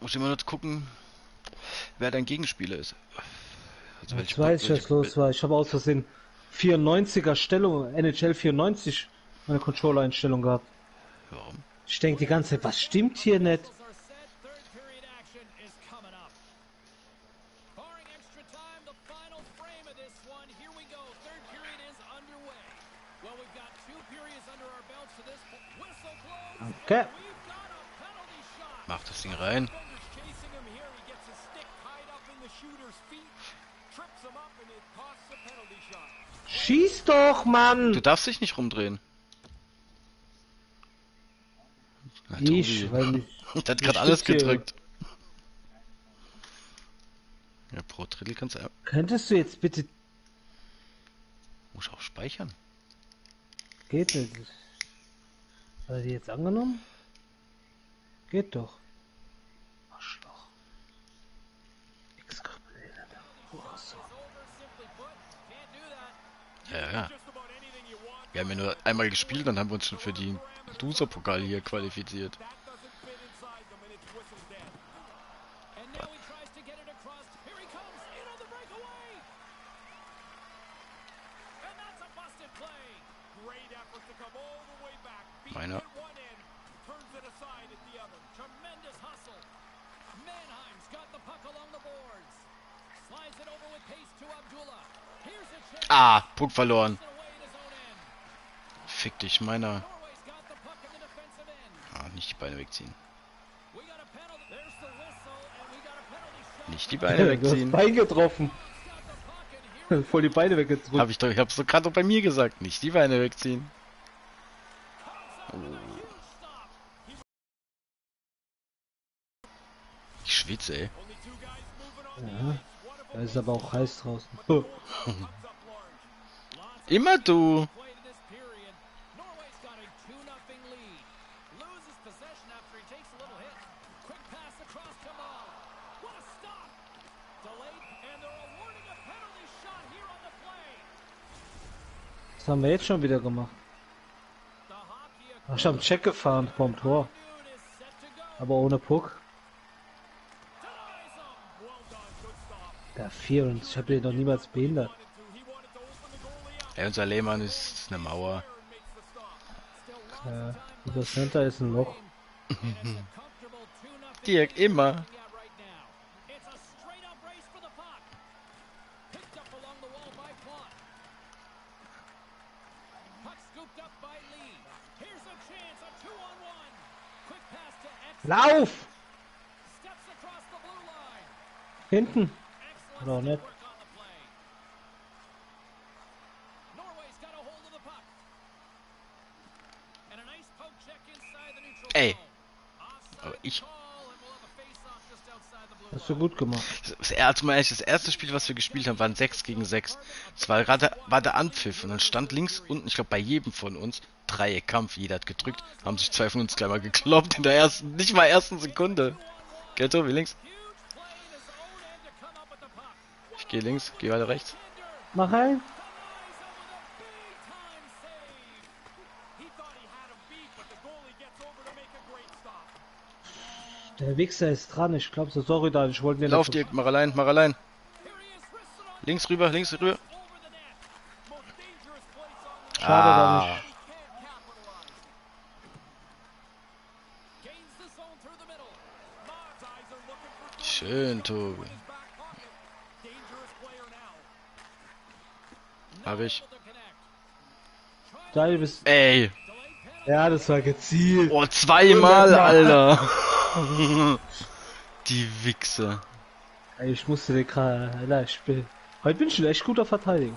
Muss immer nur gucken, wer dein Gegenspieler ist. Also Jetzt weiß ich, was los war. Ich habe aus Versehen 94er Stellung, NHL 94, meine Controller-Einstellung gehabt. Warum? Ich denke die ganze Zeit, was stimmt hier nicht? Doch, Du Mann! darfst dich nicht rumdrehen. Na, Ich, weil mich, Der hat ich gerade alles gedrückt. Ja, pro Drittel kannst du. könntest du jetzt bitte... Muss auch speichern. Geht nicht. Hat er die jetzt angenommen? Geht doch. Arschloch. Exkribel. Hurensohn. Ja, ja. Wir haben ja nur einmal gespielt, dann haben wir uns schon für die Loser-Pokal hier qualifiziert. Ah, Puck verloren. Fick dich, meiner. Ah, nicht die Beine wegziehen. Nicht die Beine wegziehen. Bein getroffen. Voll die Beine weggedrückt. Hab ich doch, ich hab's doch gerade doch bei mir gesagt. Nicht die Beine wegziehen. Ich schwitze, ey. Ja. Da ist aber auch heiß draußen. Immer du. Was haben wir jetzt schon wieder gemacht? Ach, ich hab einen Check gefahren vom Tor. Aber ohne Puck. Der 4 und ich habe den noch niemals behindert. Ey, unser Lehmann ist eine Mauer. Ja, unser Center ist ein Loch. And it's a comfortable 2 nothing Dirk, immer. We'll have a face-off just outside the blue Hast du gut gemacht. Das, also mal ehrlich, das erste Spiel, was wir gespielt haben, waren 6 gegen 6. Es war gerade war der Anpfiff und dann stand links unten, ich glaube bei jedem von uns, Dreieckkampf, jeder hat gedrückt, haben sich zwei von uns gleich mal gekloppt in der ersten, nicht mal ersten Sekunde. Gell, Tobi, links? Ich gehe links, geh weiter rechts. Mach rein. Stop. Der Wichser ist dran. Ich glaube so. Sorry, Dan. Ich wollte mir Lauf dir, mach allein, mach allein. Links rüber, links rüber. over the net. Most dangerous place on the Schade, Ah, da nicht. can't capitalize. Gains the zone through the middle. Mod's eyes are looking for schön, Tobi. Hab ich. Able to connect. Da du bist. Ey, Ja, das war gezielt. oh, zweimal, Alter. Die Wichse. Ey, ich musste den gerade. Alter, ich bin. Heute bin ich ein echt guter Verteidiger.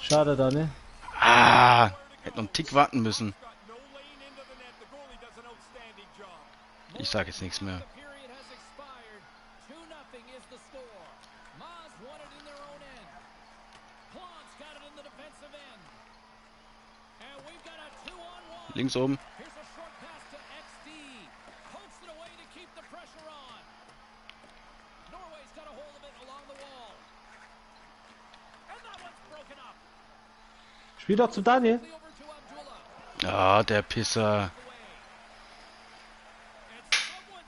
Schade da, ne? Ah, hätte noch einen Tick warten müssen. Ich sag jetzt nichts mehr. The period has expired. 2 nothing is the score. Maz won it in their own end. Plon's got it in the defensive end. And we've got a 2 on 1. Links oben. Here's a short pass to XD. Pokes it away to keep the pressure on. Norway's got a hold of it along the wall. And that one's broken up. Spiel doch zu Daniel. Over to Abdullah. Ah, der Pisser. And someone's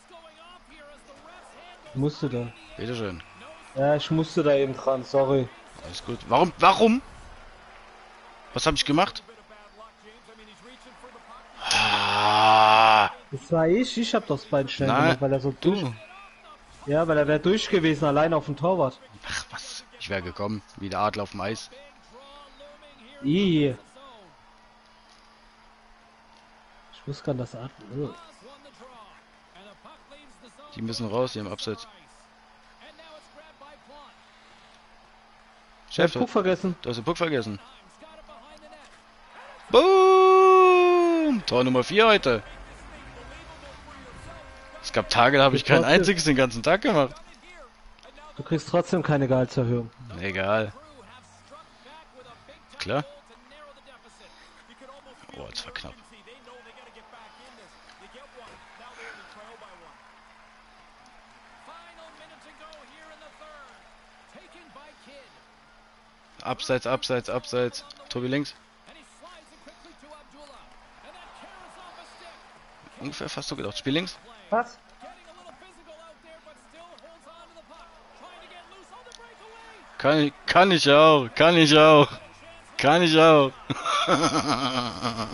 going off here as the ref's hand goes Musste da. Bitteschön. Ja, ich musste da eben dran. Sorry. Alles gut. Warum? Warum? Was habe ich gemacht? Bit of bad luck, James. I mean, he's reaching for the puck. Ah, Das war ich. Ich hab das Bein schnell Nein, gemacht, weil er so durch. du. Ja, weil er wäre durch gewesen, allein auf dem Torwart. Ach, was? Ich wäre gekommen. Wie der Adler auf dem Eis. Ih. Ich wusste gar nicht, dass er draw. And Die müssen raus, die haben Abseits. Chef, Puck vergessen. du hast den Puck vergessen. Boom! Tor Nummer 4 heute. Es gab Tage, da habe ich keinen Trotzdem. einziges den ganzen Tag gemacht. Du kriegst trotzdem keine Gehaltserhöhung. Egal. Klar. Oh, das war knapp. Abseits, abseits, abseits. Tobi links. Ungefähr fast so gedacht. Spiel links. Was? Kann ich, kann ich auch. Kann ich auch. Kann ich auch.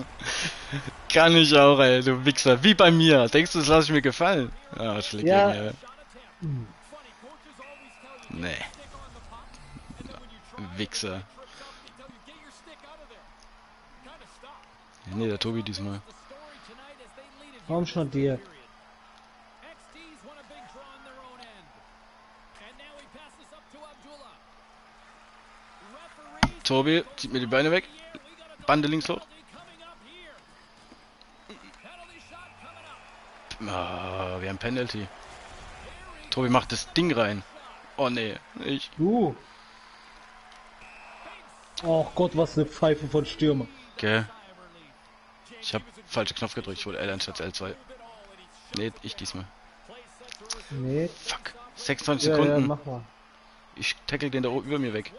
kann ich auch, ey, du Wichser. Wie bei mir. Denkst du, das lasse ich mir gefallen? Ah, schlägt Ja. you Nee. stick on the puck. And then when you try Wichser. trips up, they tell you get your stick out of there. Kind of stop. Nee, der Tobi diesmal. The story tonight as they lead it Komm here schon in the dir. period. XD's won a big draw on their own end. And now he passes up to Abdullah. Referees Tobi, zieht mir die Beine weg. Bande links hoch. Ah, wir haben Penalty. Tobi macht das Ding rein. Oh nee, ich. Du. Oh Gott, was eine Pfeife von Stürmer. Okay. Ich hab falsche Knopf gedrückt. Ich wollte L anstatt L2. Nee, ich diesmal. Nee, Fuck. 26 ja, ja, Sekunden. mal. Ich tackle den da oben über mir weg.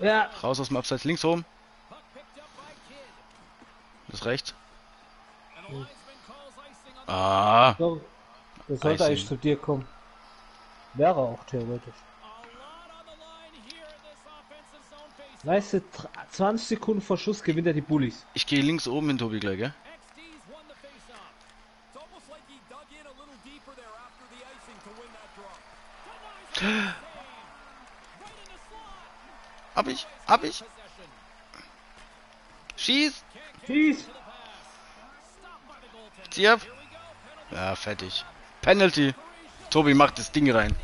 Ja, Raus aus dem Abseits links oben. Das rechts. Ah, doch. Das sollte Icing. eigentlich zu dir kommen. Wäre auch theoretisch. Weißt du, tr- 20 Sekunden vor Schuss gewinnt er die Bullies. ich gehe links oben hin, Tobi, gleich, gell? Hab ich, hab ich. Schieß. Schieß! Zieh ab. Ja, fertig. Penalty. Tobi macht das Ding rein.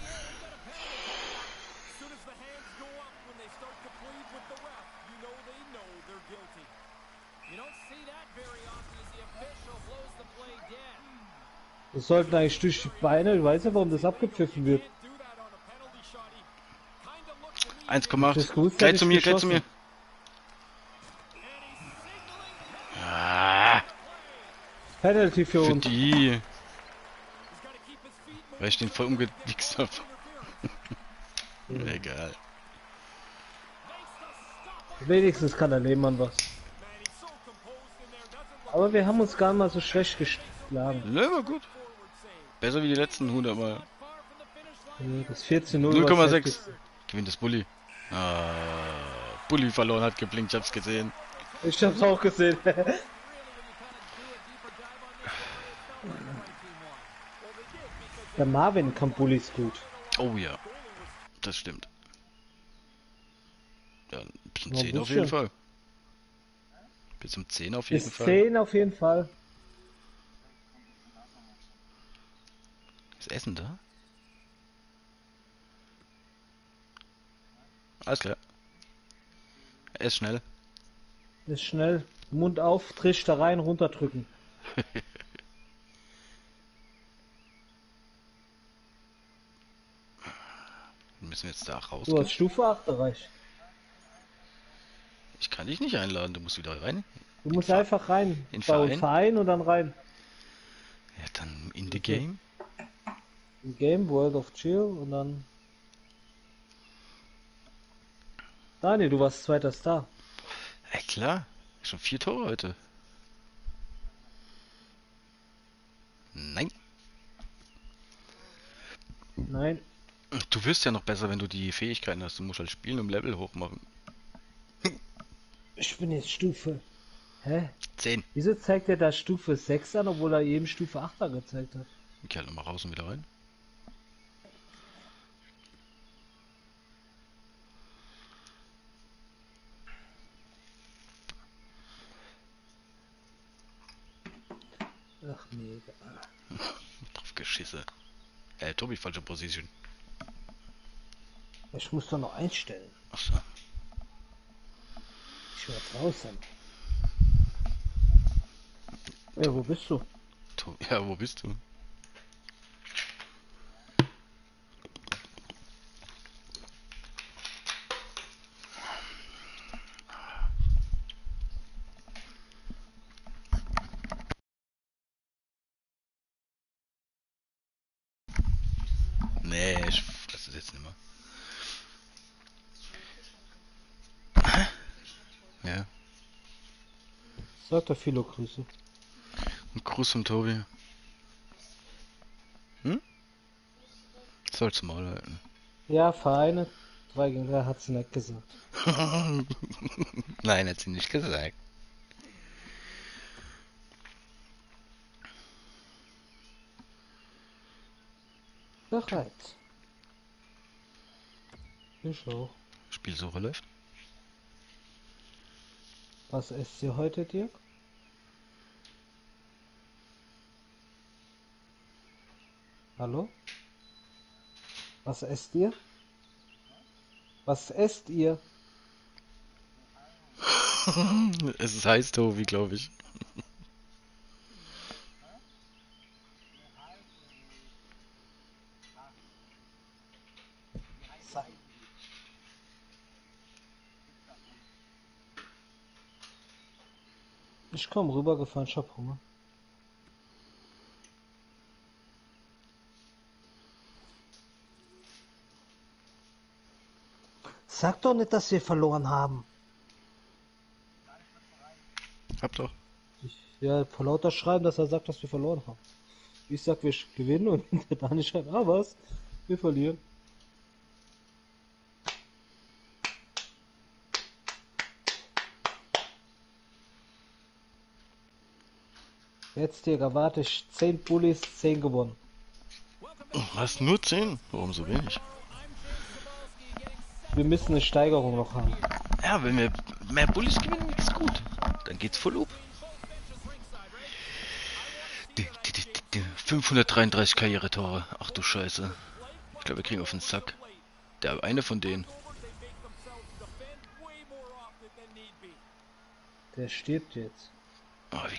Das sollten eigentlich durch die Beine, ich weiß ja, warum das abgepfiffen wird. Can't do that on a penalty shot. He kind of looks to me 1,8. Das ist gut, Gleich zu mir, gleich zu mir. Ah, Penalty für für uns. die. Weil ich den voll umgewichst hab. Egal. Wenigstens kann der Lehmann was. Aber wir haben uns gar nicht mal so schlecht geschlagen. War gut. Besser wie die letzten 100 Mal. Ja, Das 14-0 war 0,6. heftig. Gewinnt das Bulli. Ah, Bulli verloren hat geblinkt, ich hab's gesehen. Ich hab's auch gesehen. Der Marvin kann Bullies gut. Oh ja. Das stimmt. Ja, bis zum Ja, 10 auf jeden Fall. Bis zum 10 auf jeden Bis Fall. 10 auf jeden Fall. Ist Essen da? Alles klar. Er ist schnell. Ist schnell. Mund auf, Trichter rein, runterdrücken. Müssen wir jetzt da Du rausgehen? hast Stufe 8 erreicht. Ich kann dich nicht einladen, du musst wieder rein. Du musst einfach rein. In Bei Verein? Verein und dann rein. Ja, dann in the game. Im Game World of Chill und dann. Daniel, du warst zweiter Star. Ja, klar. Schon vier Tore heute. Nein. Nein. Du wirst ja noch besser, wenn du die Fähigkeiten hast. Du musst halt spielen und Level hochmachen. Ich bin jetzt Stufe. Hä? 10. Wieso zeigt er da Stufe 6 an, obwohl er eben Stufe 8 angezeigt hat? Ich halt nochmal raus und wieder rein. Ach nee. Drauf Geschisse. Äh, Tobi, falsche Position. Ich muss doch noch einstellen. Achso. Ich war draußen. Ja, wo bist du? To ja, wo bist du? Nee, ich fresse das jetzt nicht mehr. Hä? Ja, Sag doch viele Grüße. ein Gruß vom Tobi. Hm? Soll's Maul halten. Ja, Vereine. 3 gegen 3 hat sie nicht gesagt. Nein, hat sie nicht gesagt. Bereit. Ich auch. Spielsuche läuft. Was esst ihr heute, Dirk? Hallo? Was esst ihr? Was esst ihr? es ist heiß, Tobi, glaube ich. Komm rübergefahren, ich hab Hunger. Sag doch nicht, dass wir verloren haben. Hab doch. Ich, ja, vor lauter schreiben, dass er sagt, dass wir verloren haben. Ich sag, wir gewinnen und der Dani schreibt, ah was? Wir verlieren. Jetzt, Digga, warte ich. 10 Bullies, 10 gewonnen. Was, nur 10? Warum so wenig? Wir müssen eine Steigerung noch haben. Ja, wenn wir mehr Bullies gewinnen, ist gut. Dann geht's voll up. Die- die- die- die- die 533 Karrieretore. Ach du Scheiße. Ich glaube, wir kriegen auf den Sack. Der eine von denen. Der stirbt jetzt. Oh, wie,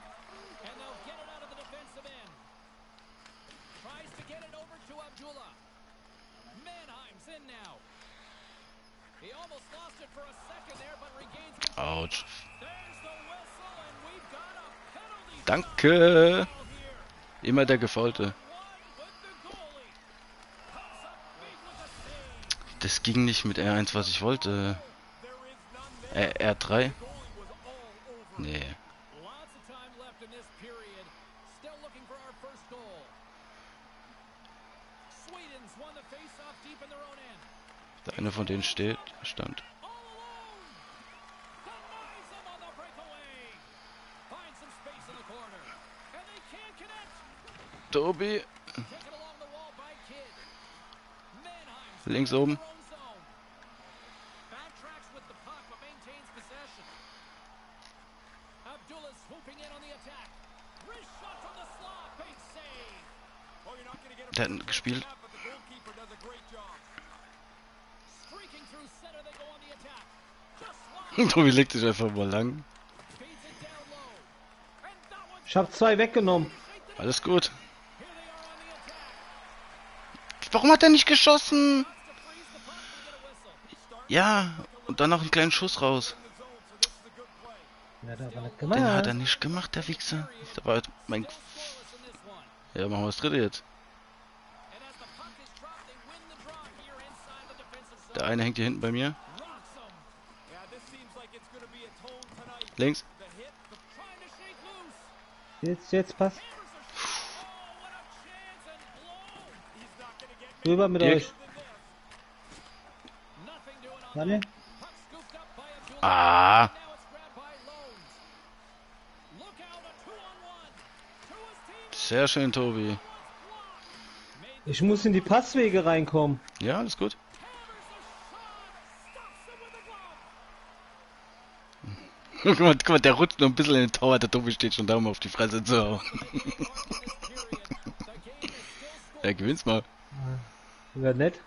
Abdullah. Mannheim's in now. He almost lost it for a second there, but regains. Autsch. There's the whistle, and we've got a penalty Danke! Immer der Gefaulte. Das ging nicht mit R1, was ich wollte. Äh, R3? Nee. Lots of time left in this period. Still looking for our first goal. Sweden's won the face-off deep in their own end. Der eine von denen steht, stand. All alone. Denies them on the breakaway. Finds some space in the corner. And they can't connect. Tobi! Links in oben. their own zone. Tobi legt sich einfach mal lang. Ich hab zwei weggenommen. Alles gut. Warum hat er nicht geschossen? Ja, und dann noch einen kleinen Schuss raus. Ja, Den hat er nicht gemacht, der Wichser. Da war mein... Scoreless in this one. Ja, machen wir das dritte jetzt. Der eine hängt hier hinten bei mir. Links. Jetzt, jetzt, pass. Rüber mit Dirk. euch. Warte. Ah. Sehr schön, Tobi. Ich muss in die Passwege reinkommen. Ja, alles gut. guck, mal, guck mal, der rutscht nur ein bisschen in den Tower, der Tobi steht schon da, um auf die Fresse zu hauen. Ja, gewinn's mal. Wäre nett.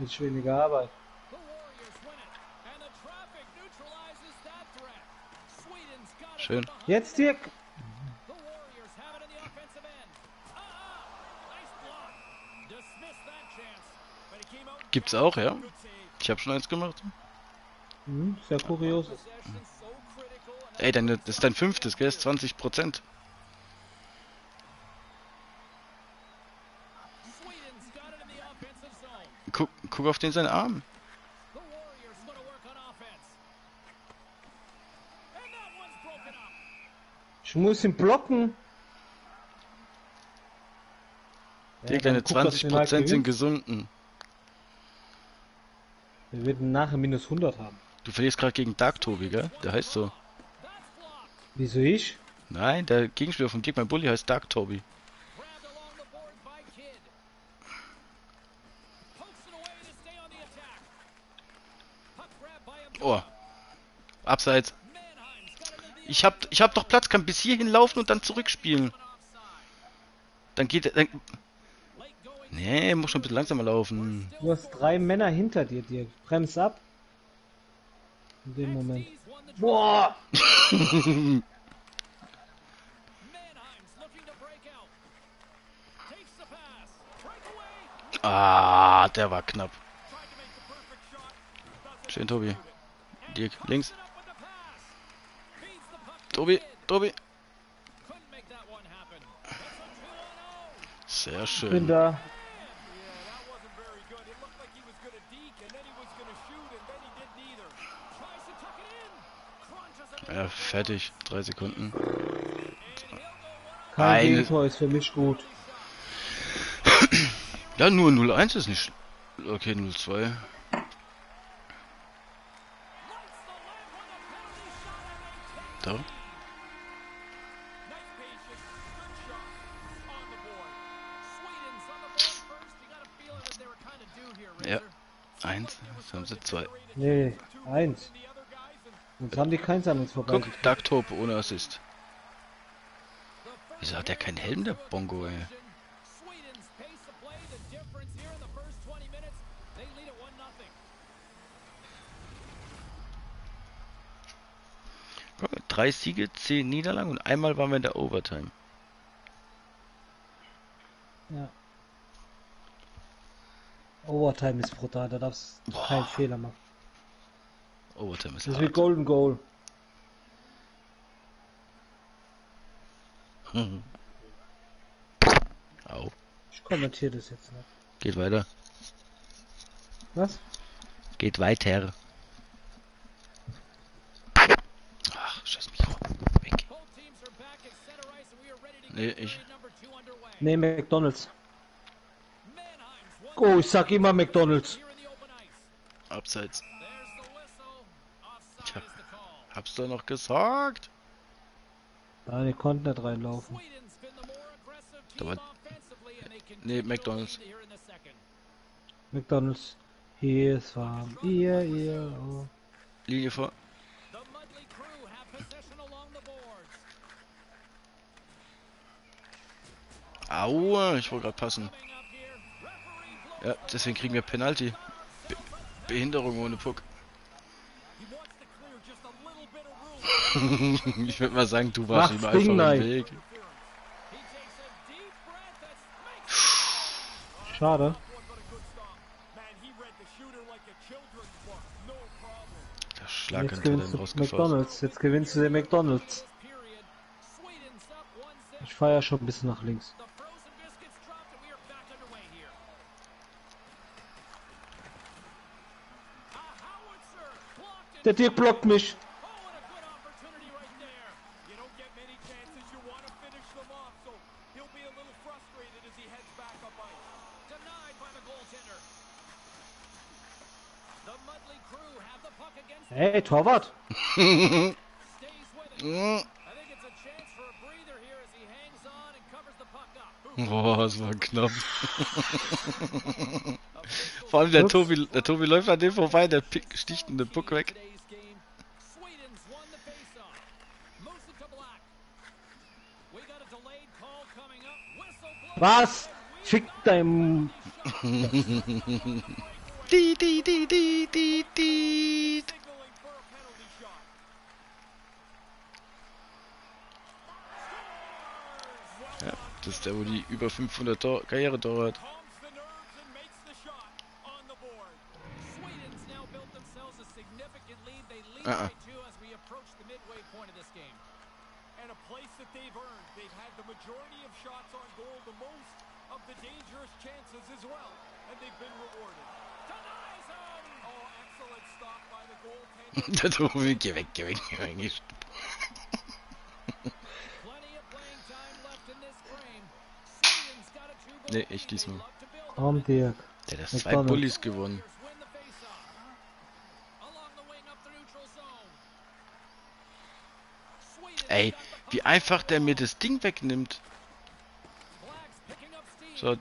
Mit weniger Arbeit. Schön. Jetzt Dirk. Gibt's auch, ja? Ich habe schon eins gemacht. Hm, sehr kurios. And Ey, dein, das ist dein fünftes, gell? Ist 20 Prozent. Guck, guck auf den seinen Arm. Ich muss ihn blocken. Ja, deine guck, dass 20 wir halt Prozent sind gesunken. Wir werden nachher minus 100 haben. Du verlierst gerade gegen Dark Tobi, gell? Der heißt so. Wieso ich? Nein, der Gegenspieler von Gegner Bully heißt Dark Tobi. Grabbed along the board by Kidd. Pokes it away to stay on the attack. Puck grabbed by Abdul. Oh. Abseits. Ich hab, ich hab doch Platz, kann bis hierhin laufen und dann zurückspielen. Dann geht er. Dann, nee, muss schon ein bisschen langsamer laufen. Du hast drei Männer hinter dir, Dirk. Brems ab. In dem Moment. Boah! Ah, der war knapp. Schön, Tobi. Dirk, links. it up with the pass. Feeds the puck to Tobi, Kidd. Tobi. Couldn't make that one happen. That's a 2-on-0. Sehr Bin schön. da. Yeah, that wasn't very good. It looked like he was going to deke, and then he was going to shoot, and then he did neither. Tries to tuck it in. Crunches it. Ja, fertig. Drei Sekunden. Kein Gegentor ist für mich gut. Ja, nur 0-1 ist nicht. Okay, 0-2. Da. Ja. Eins. Jetzt haben sie zwei. Nee, eins. The other guys and Sonst haben die keins an uns vorbei. Guck, Dark Top ohne Assist. Wieso hat der keinen Helm, der Bongo, ey? Sweden's pace of play, the difference here in the first 20 minutes. They lead at 1-0. Guck, mal, drei Siege, zehn Niederlagen und einmal waren wir in der Overtime. Ja. Overtime ist brutal, da darfst du keinen Fehler machen. Overtime ist Das ist wie hart. Golden Goal. Mhm. Au. Ich kommentiere das jetzt nicht. Geht weiter. Was? Geht weiter. Ach, scheiß mich. Weg. Nee, get ich. Nee, McDonalds. Oh, ich sag immer McDonalds. Abseits. There's the whistle. Offside Tja. is the call. Hab's doch noch gesagt. Ah, die konnten nicht reinlaufen. They Nee, McDonald's. McDonalds. Hier ist warm. Ihr, ihr. Oh. Linie vor. Aua, ich wollte gerade passen. Ja, deswegen kriegen wir Penalty. Be Behinderung ohne Puck. ich würde mal sagen, du warst Macht's ihm einfach Ding im. Weg. Schade. Der Schlag Jetzt gewinnst du. McDonalds. Jetzt gewinnst du den McDonalds. period. Sweden's up 1-0. Ich feier schon ein bisschen nach links. Der Dirk blockt mich. oh, what a good opportunity right there. You don't get many chances. You want to finish them off, so he'll be a little frustrated as he heads back up ice. denied by the goaltender. The Mudley crew have the puck against Hey, Torwart. stays with it. Mm. I think it's a chance for a breather here as he hangs on and covers the puck up. Boah, das war knapp. Vor allem der. Tobi, der Tobi läuft an dem vorbei, der pick, sticht in den Puck weg. Was? Fick dein... Die, die, die, die, die. Signaling for a penalty shot. Ja, das ist der, wo die über 500 Tor Karrieretore hat. Calms the nerves and makes the shot lead. ich diesmal. Komm, Dirk. Der hat zwei. Bullies gewonnen. Ey, wie einfach der mir das Ding wegnimmt. So,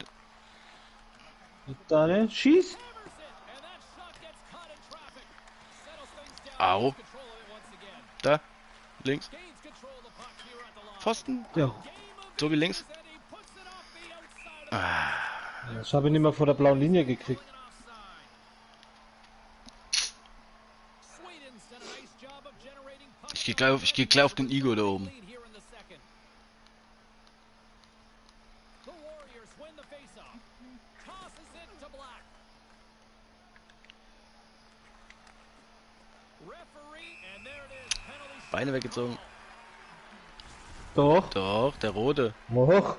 Deine, schieß. Au. Da, links. Pfosten, Ja. Of Tobi links. inches, and he puts it off the outside of Ah, Ich habe ihn immer vor der blauen Linie gekriegt. ich geh gleich auf, ich geh gleich auf den Igor da oben. Beine weggezogen. Doch. Doch, der rote. Hoch.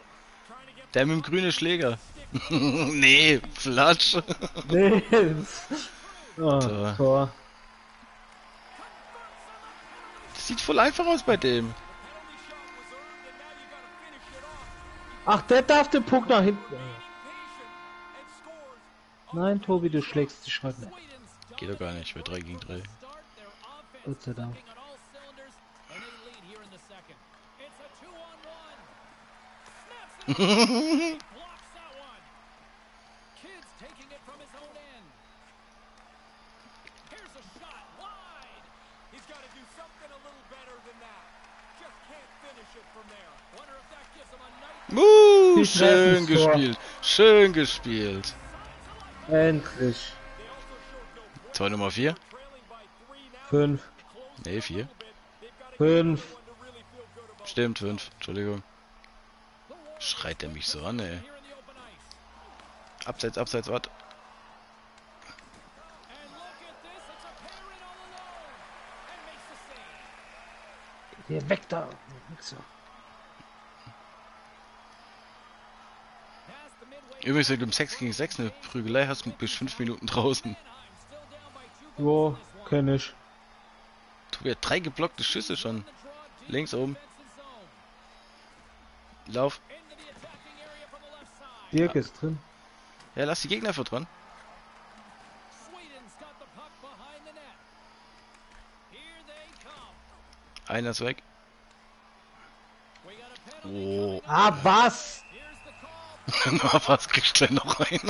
Der mit dem grünen Schläger. nee, Flatsch. Nee. Oh, So. Tor. Das sieht voll einfach aus bei dem. Ach, der darf den Puck nach hinten. Nein, Tobi, du schlägst dich heute nicht. Sweden's Geht doch gar nicht, bei 3 gegen 3. start their offense Gott sei Dank. Uh, schön gespielt. Schön gespielt. Endlich. Tor Nummer 4? Fünf. Nee, 4. Fünf. Stimmt, 5. Entschuldigung. Schreit er mich so an, ey. Abseits, abseits, wart. Hier, weg da. Übrigens, wenn du im 6 gegen 6 eine Prügelei hast, bist du 5 Minuten draußen. Jo, kenn ich. Du, hat drei geblockte Schüsse schon. Links oben. Lauf. Dirk ist drin. Ja, lass die Gegner einfach dran. Einer ist weg. Oh. Ah, was? Na, was kriegst du denn noch rein?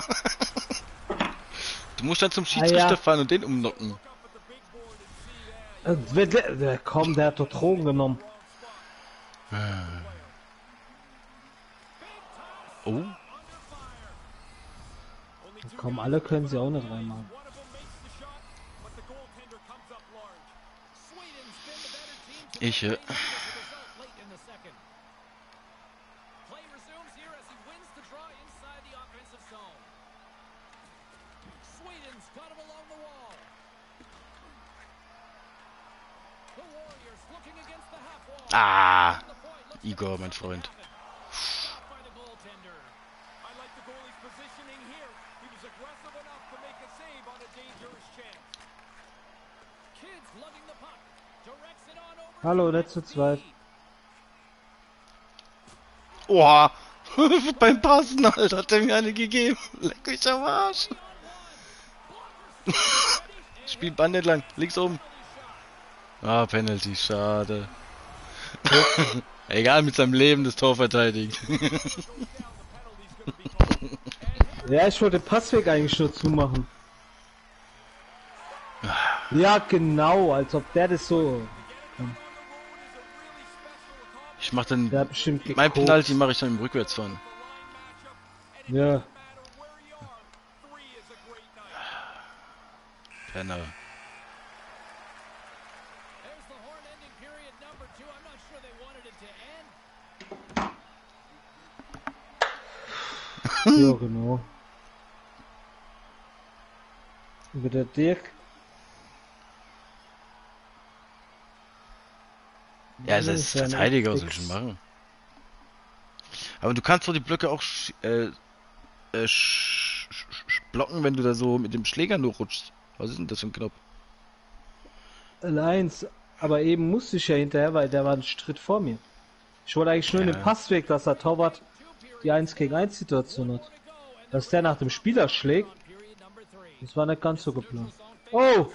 du musst dann zum Ah, Schiedsrichter ja. fahren und den umnocken. Äh, der- Komm, der hat doch Drogen genommen. Oh, Komm, alle können sie auch nicht reinmachen. One of them makes the shot, but the goaltender comes up large. Sweden's been the better team to ich, äh, as a result late in the second. Play resumes here as he wins the draw inside the offensive zone. Sweden's got him along the wall. The Warriors looking against the half wall. Ah, The point looks Igor, mein Freund. stopped by the goaltender. I like the goalie's positioning here. He was aggressive enough to make a save on a dangerous chance. Kids lugging the puck. Directs it on over Hallo, nicht zu zweit. Oha. Beim Passen, Alter, hat er mir eine gegeben. Leck mich am Arsch. Spiel Band entlang, links oben. Ah, Penalty, schade. Egal, mit seinem Leben das Tor verteidigt. Ja, ich wollte den Passweg eigentlich nur zumachen. Ja, genau, als ob der das so. Ich mach dann, Der hat bestimmt mein. Penalty mache ich dann im Rückwärtsfahren. Ja. Penner. Ja, genau. Über der Dirk. Ja, also Das ist ein Verteidiger echt soll schon machen. Aber du kannst doch die Blöcke auch äh, äh, blocken, wenn du da so mit dem Schläger nur rutschst. Was ist denn das für ein Knopf? L1, aber eben musste ich ja hinterher, weil der war einen Schritt vor mir. Ich wollte eigentlich nur in Ja. den Passweg, dass der Torwart die 1 gegen 1 Situation hat. Dass der nach dem Spieler schlägt, das war nicht ganz so geplant. Oh!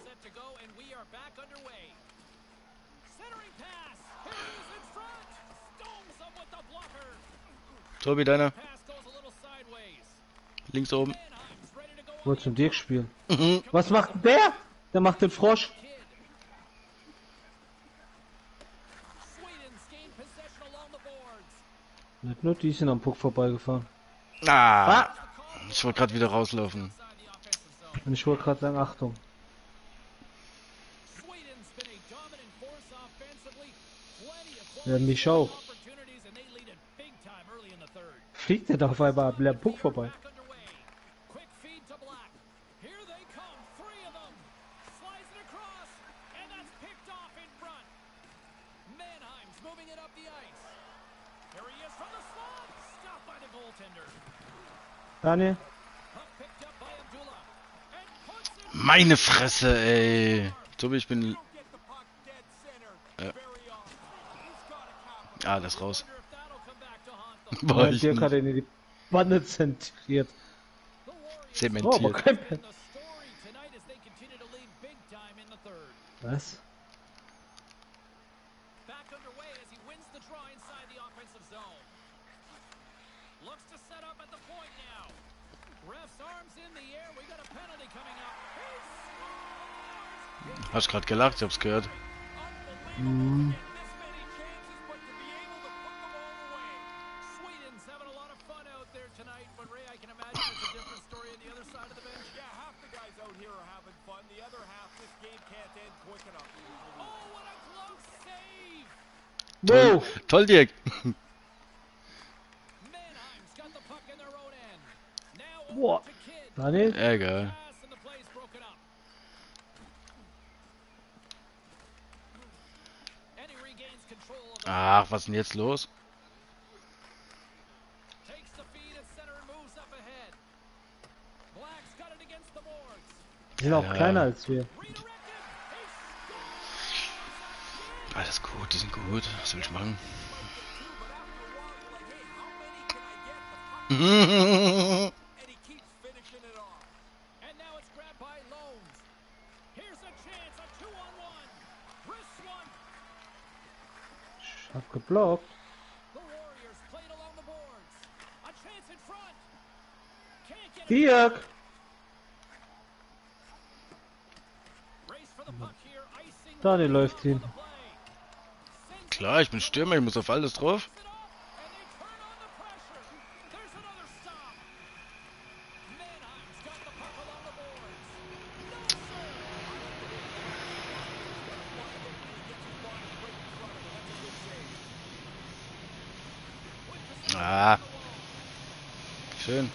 Tobi, deiner. Links oben. Wollte zum Dirk spielen. Was macht der? Der macht den Frosch. Nicht nur die sind am Puck vorbeigefahren. Ah! Ah! Ich wollte gerade wieder rauslaufen. Und ich wollte gerade sagen, Achtung. Ja, mich auch. Fliegt der da auf einmal am Puck vorbei. Daniel? Meine Fresse, ey. Tobi, ich bin. Cap. Ah, das raus. wonder if that'll come back to haunt them. War Ja, ich Dirk hat nicht. ihn in die Wanne zentriert. Warriors Oh, aber Zementiert. kein in Pen. the story tonight as they continue to lead he regains control of it. Ach, was ist denn jetzt los? Takes the feed at center and moves up ahead. Black's got it against the boards. Die sind auch Ja. kleiner als wir. Alles gut, die sind gut. Was will ich machen? Ich hab geblockt. Dirk! Daniel läuft hin. Klar, ich bin Stürmer, ich muss auf alles drauf. Ah. Schön.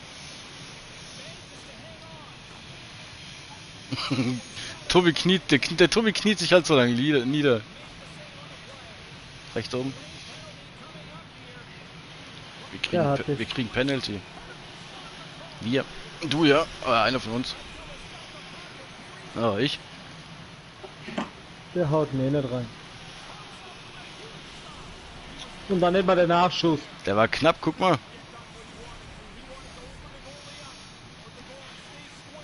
Tobi kniet, der, der Tobi kniet sich halt so lange nieder. Rechts oben. Wir kriegen, ja, wir kriegen Penalty. Wir. Du ja, aber einer von uns. Ah, ich. Der haut mir nicht rein. Und dann immer der Nachschuss. Der war knapp, guck mal.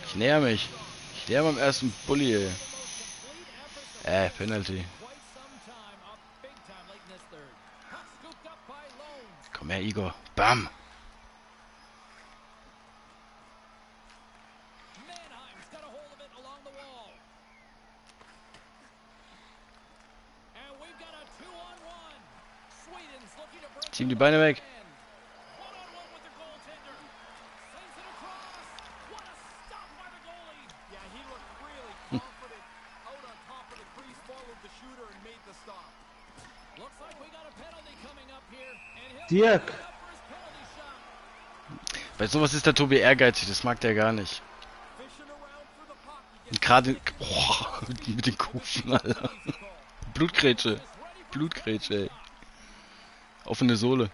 Ich näher mich. Ich näher beim ersten Bulli. Äh, Penalty. To break Zieh ihm die Beine weg. One-on-one with the goaltender. Sends it across. What a stop by the goalie. Yeah, he looked really confident. Out on top of the crease, followed the shooter and made the stop. Looks like we got a penalty coming up here. And he'll Dirk. up for his penalty shot. Bei sowas ist der Tobi ehrgeizig, das mag der gar nicht. Und gerade boah, mit den Kufen, Alter. Blutgrätsche. Blutgrätsche, ey. Offene Sohle.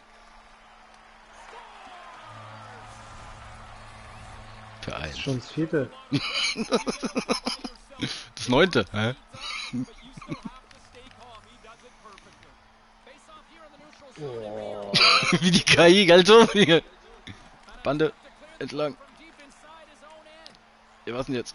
Für Das ist eins. schon das vierte. Das neunte. Hä? Zone. Wie die KI. Hier. Bande entlang. Ja, was denn jetzt?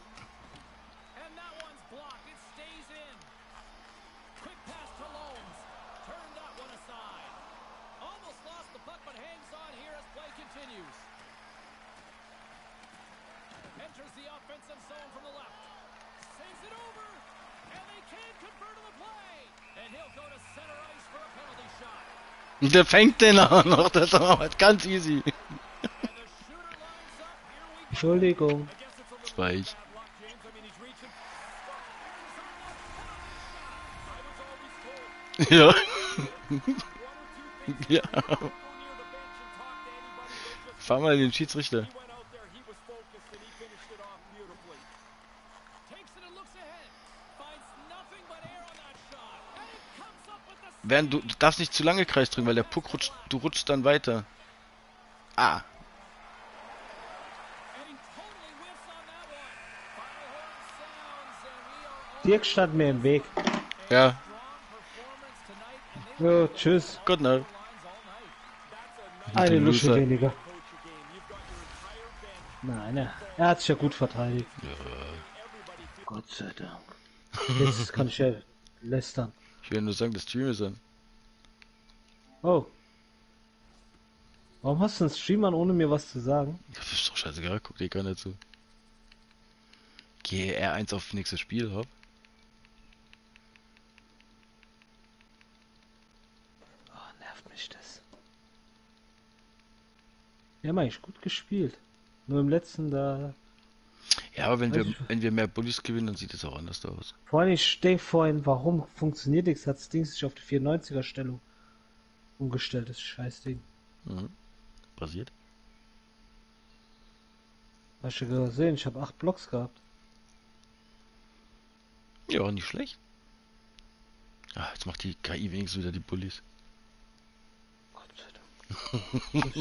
Der fängt den auch noch. Das ist aber ganz easy. I was always told Ja. Ja. Fahr mal den Schiedsrichter. Während du, du darfst nicht zu lange Kreis drücken, weil der Puck rutscht, du rutschst dann weiter. Ah. And he totally whiffs on that one. Final horn sounds, and we are all Dirk stand mir im Weg. Ja. Jo, tschüss. All night. Eine Lusche weniger. Nein, er, hat sich ja gut verteidigt. Gott sei Dank. Jetzt kann ich ja lästern. Ich will nur sagen, das Stream ist an. Oh. Warum hast du einen Stream an, ohne mir was zu sagen? Das ist doch scheißegal, guck dir keiner zu. Gehe R1 auf nächstes Spiel, hopp. Oh, nervt mich das. Wir haben eigentlich gut gespielt. Nur im letzten da. Ja, aber wenn wir, ich- wenn wir mehr Bullies gewinnen, dann sieht es auch anders aus. Vor allem, ich denke vorhin, warum funktioniert nichts? Hat das Ding sich auf die 94er Stellung umgestellt, das Scheißding. Mhm. Passiert. Hast du gesehen, ich habe acht Blocks gehabt. Ja, nicht schlecht. Ah, jetzt macht die KI wenigstens wieder die Bullies.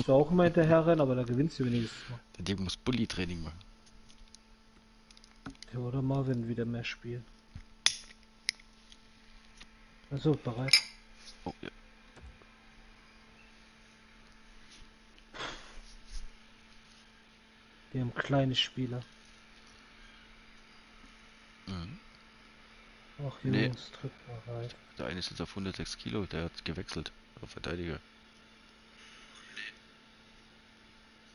Du auch immer hinterher rennen, aber da gewinnst du wenigstens mal. Der Ding muss Bully-Training machen. Ja, oder Marvin wieder mehr spielen. Also, bereit. Oh, ja. Wir haben kleine Spieler. Mhm. Ach Nee. Jungs, drück mal rein. Der eine ist jetzt auf 106 Kilo, der hat gewechselt. Auf Verteidiger.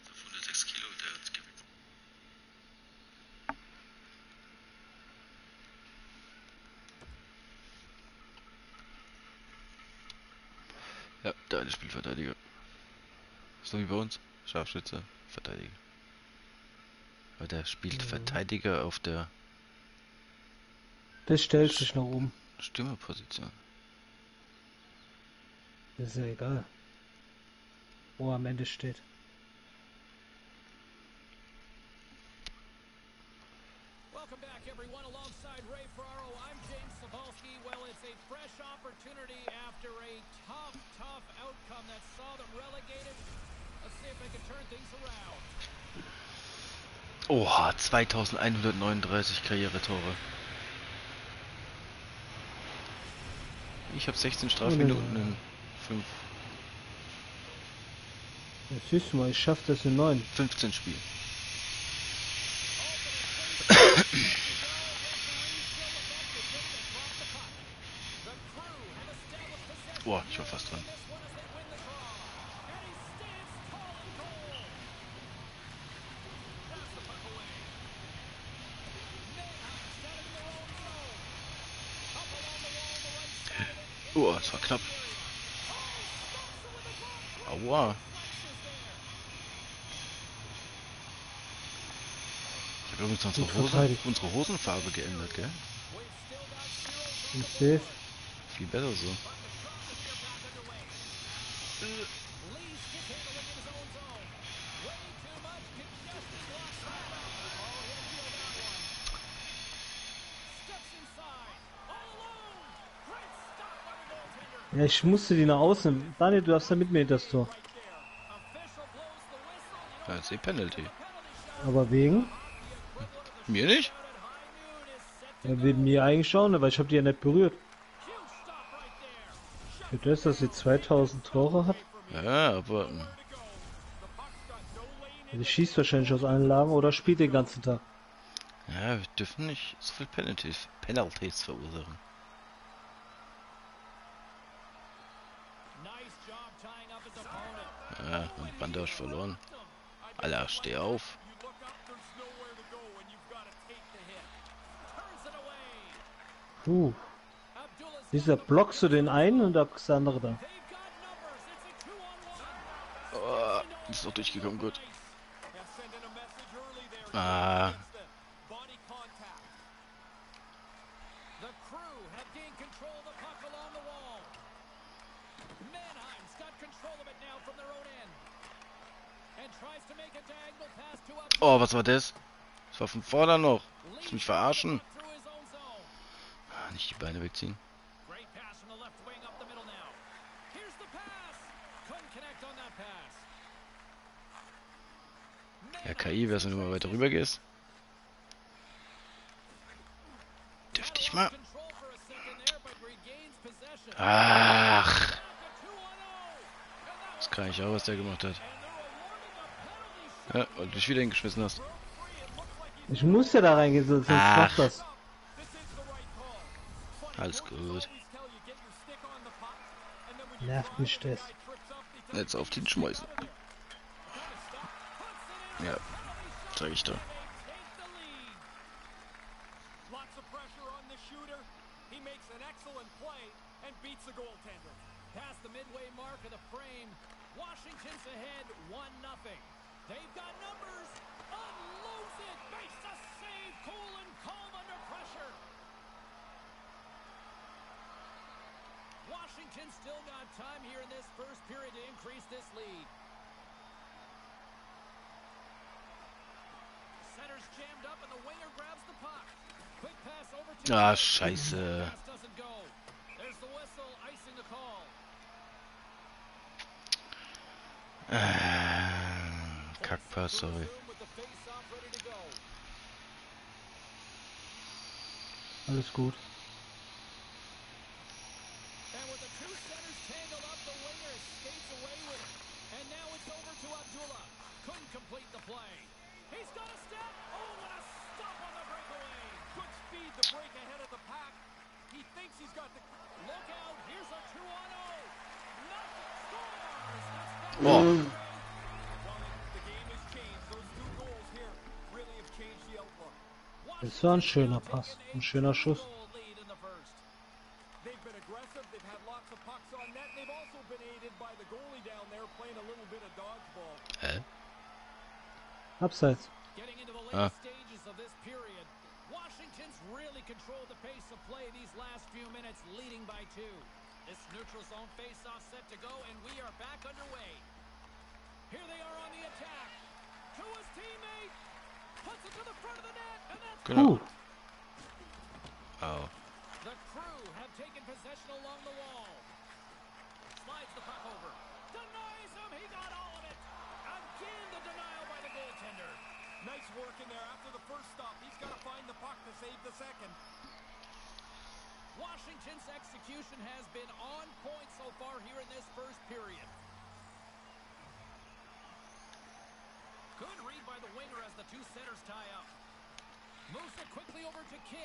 Auf 106 Kilo, der hat gewechselt. Ja, der eine spielt Verteidiger. So wie bei uns. Scharfschütze, Verteidiger. Aber der spielt Mhm. Verteidiger auf der Das stellt sich noch um. Stürmerposition. Das ist ja egal. Wo er am Ende steht. huge opportunity after a tough, tough outcome that saw them relegated. Let's see if they can turn things around. Oha, 2139 Karrieretore. Ich habe 16 Strafminuten in 5. Ja, siehst du mal, ich schaff das in 9. 15 Spiel. Boah, ich war fast dran. Oh, es war knapp. Aua. Ich habe übrigens unsere, Hose, unsere Hosenfarbe geändert, gell? Ich sehe Viel besser so. Ja, ich musste die nach außen. Daniel, du darfst ja mitnehmen das Tor. Da ist die Penalty. Aber wegen? Mir nicht? Ja, mir eigentlich schon, aber ich habe die ja nicht berührt. Für das, dass sie 2000 Tore hat? Ja, aber... Hm. Sie schießt wahrscheinlich aus allen Lagen oder spielt den ganzen Tag. Ja, wir dürfen nicht so viel Penalties, Penalties verursachen. Ja, und Bandage verloren. Alla, steh auf. Puh. Dieser blockst du den einen und ab das andere da. Oh, ist doch durchgekommen, gut. Ah. Oh, was war das? Das war von vorne noch. Lass mich verarschen? Ah, nicht die Beine wegziehen. Ja, KI wäre es, wenn du mal weiter rüber gehst. Dürfte ich mal. Ach. Das kann ich auch, was der gemacht hat. Ja, und dich wieder hingeschmissen hast. Ich muss ja da reingehen, sonst macht das. Alles gut. Nervt mich das. Jetzt auf den Schmeißen. Ja, sag ich doch. Ah, scheiße. Äh, Kackpass, sorry. Alles gut. Das war ein schöner Pass, ein schöner Schuss. Hä? Abseits.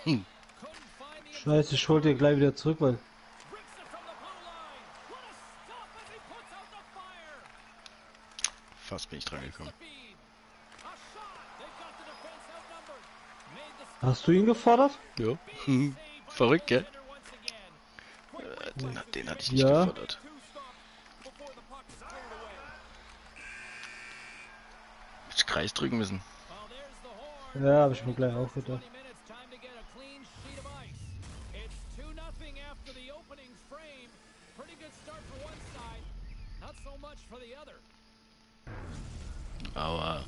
Hm. Scheiße, ich hol dir gleich wieder zurück, weil. Fast bin ich dran gekommen. Hast du ihn gefordert? Ja. Hm. Verrückt, gell? Äh, Den, den hatte ich nicht Ja. gefordert. Ich Kreis drücken müssen. Well, there's the horn. Ja, habe ich mir gleich auch gedacht. 20 minutes, time to get a clean sheet of ice. It's 2-0 after the opening frame. Pretty good start for one side, not so much for the other. Aua.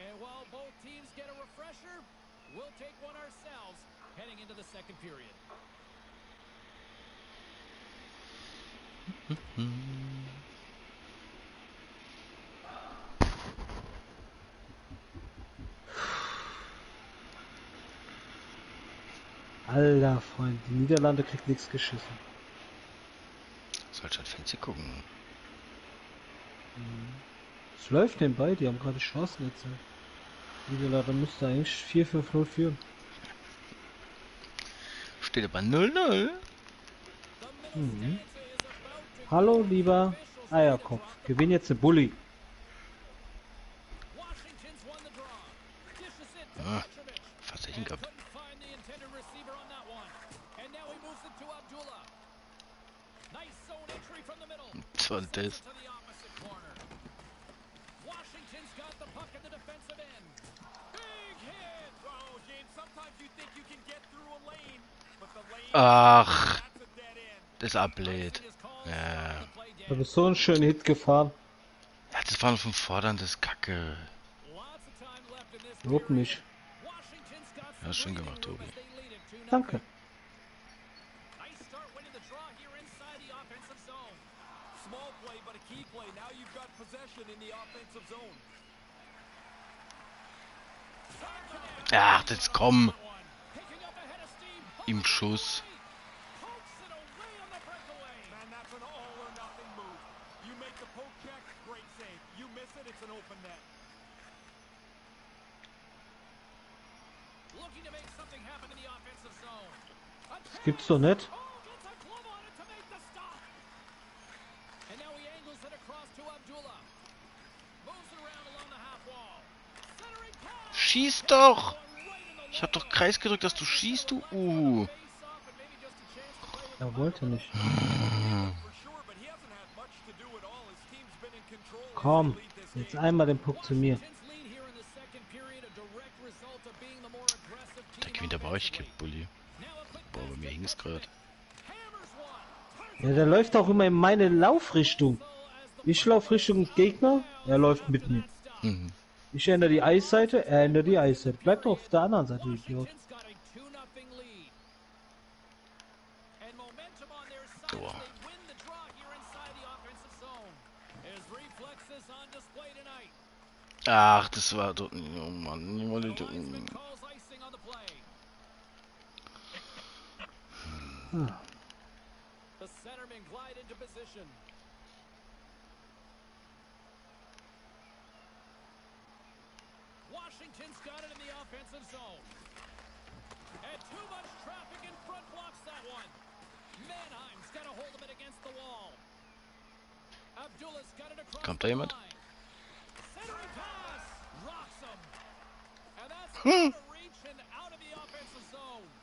And while both teams get a refresher, we'll take one ourselves heading into the second period. Alter Freund, die Niederlande kriegt nichts geschissen. Soll halt Fancy gucken. Es läuft nebenbei, die haben gerade Chancen erzählt. Niederlande müsste eigentlich 4-5-0 führen. Steht aber 0-0. Mhm. Hallo, lieber Eierkopf. Gewinn jetzt eine Bulli. Ablädt. Ja. dead. bist so einen schönen Hit gefahren. Ja, das war noch vom Vordern, das Kacke. Lob mich. Ja, schön gemacht, Tobi. as they lead it 2-0. Danke. Nice start winning the draw here inside the offensive zone. Small play, but a key play. Now you've got possession in the offensive zone. Ach, jetzt komm. Picking up ahead of steam. Im Schuss. Pokes it away on the breakaway. Man, that's an all or nothing move. You make the poke check, great save. You miss it, it's an open net. Looking to make something happen in the offensive zone. Das gibt's doch nicht. Oh, gets a glove on it to make the stop. And now he angles it across to Abdullah. Moves it around along the half wall. Centering pass. Schieß doch! Ich hab doch Kreis gedrückt, dass du schießt, du Uh. Er wollte nicht. Komm, jetzt einmal den Puck zu mir. Der gewinnt aber euch. Bulli. Boah, bei mir grad. Hammers one. Ja, der läuft auch immer in meine Laufrichtung. Ich lauf Richtung Gegner, er läuft mit mir. Mhm. Ich ändere die Eisseite, er ändert die Eisseite. Bleibt doch auf der anderen Seite, Idiot. Washington's got a 2-0 lead. And momentum on their side Boah. as they win the draw here inside the offensive zone. His reflexes on display tonight. Ach, das war doch. Oh Mann, ich wollte. The centerman glide into position. Washington's got it in the offensive zone. And too much traffic in front blocks that one. Mannheim's got a hold of it against the wall. Abdullah's got it across da the line. Centering pass. Rocks him. And that's Hm. out of reach and out of the offensive zone.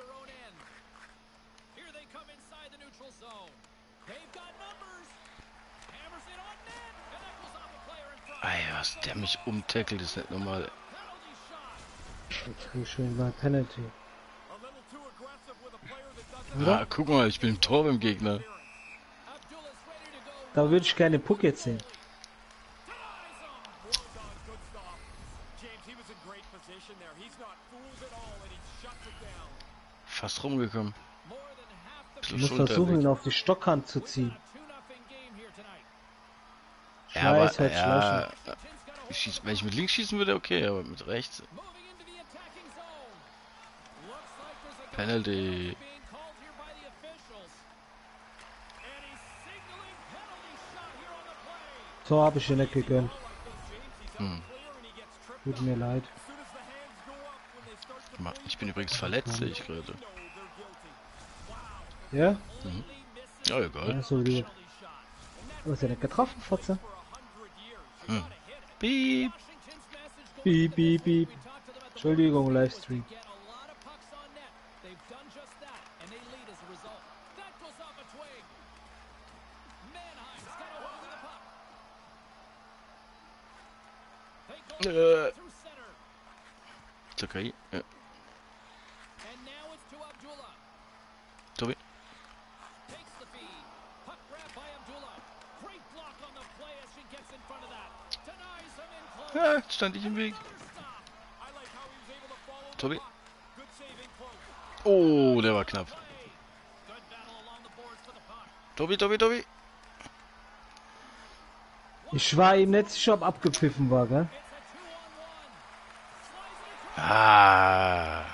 Their own end. Here they come inside the neutral zone. They've got numbers. Hammers it on net. And that goes off a player in front. Ey, was der mich umtackelt, ist nicht normal. Penalty shot. Jetzt krieg ich schon mal Penalty. A little too aggressive with a player that doesn't Ah, guck mal, ich bin im Tor beim Gegner. Da würde ich gerne Puck jetzt sehen. fast rumgekommen. Du musst versuchen, ihn auf die Stockhand zu ziehen. Ja, aber, halt ja, schieß, wenn ich mit links schießen würde, okay, aber mit rechts. Penalty. So habe ich ihn nicht gegönnt. Hm. Tut mir leid gemacht. Ich bin übrigens verletzt, sehe ich gerade. Ja? Mhm. Ja, egal. Ja, so die... Du hast ja getroffen, Fotze. Hm. Piep. Piep, piep, piep. Entschuldigung, Livestream. Äh. It's okay. Ja. Tobi. Ja, jetzt stand ich im Weg. Tobi. Oh, der war knapp. Tobi, Tobi, Tobi. Ich war im letzten Shop abgepfiffen war, gell? Ah.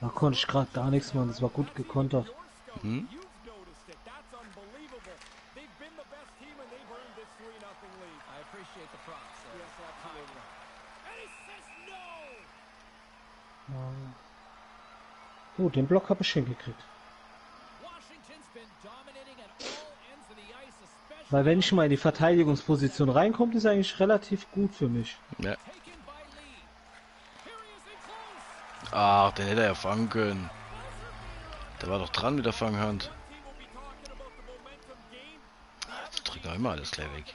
Da konnte ich gerade gar nichts machen, das war gut gekontert. Mhm. Oh, den Block habe ich hingekriegt. Weil wenn ich mal in die Verteidigungsposition reinkomme, ist eigentlich relativ gut für mich. Ja. Ach, den hätte er fangen können. Der war doch dran mit der Fanghand. Jetzt drückt er immer alles gleich weg.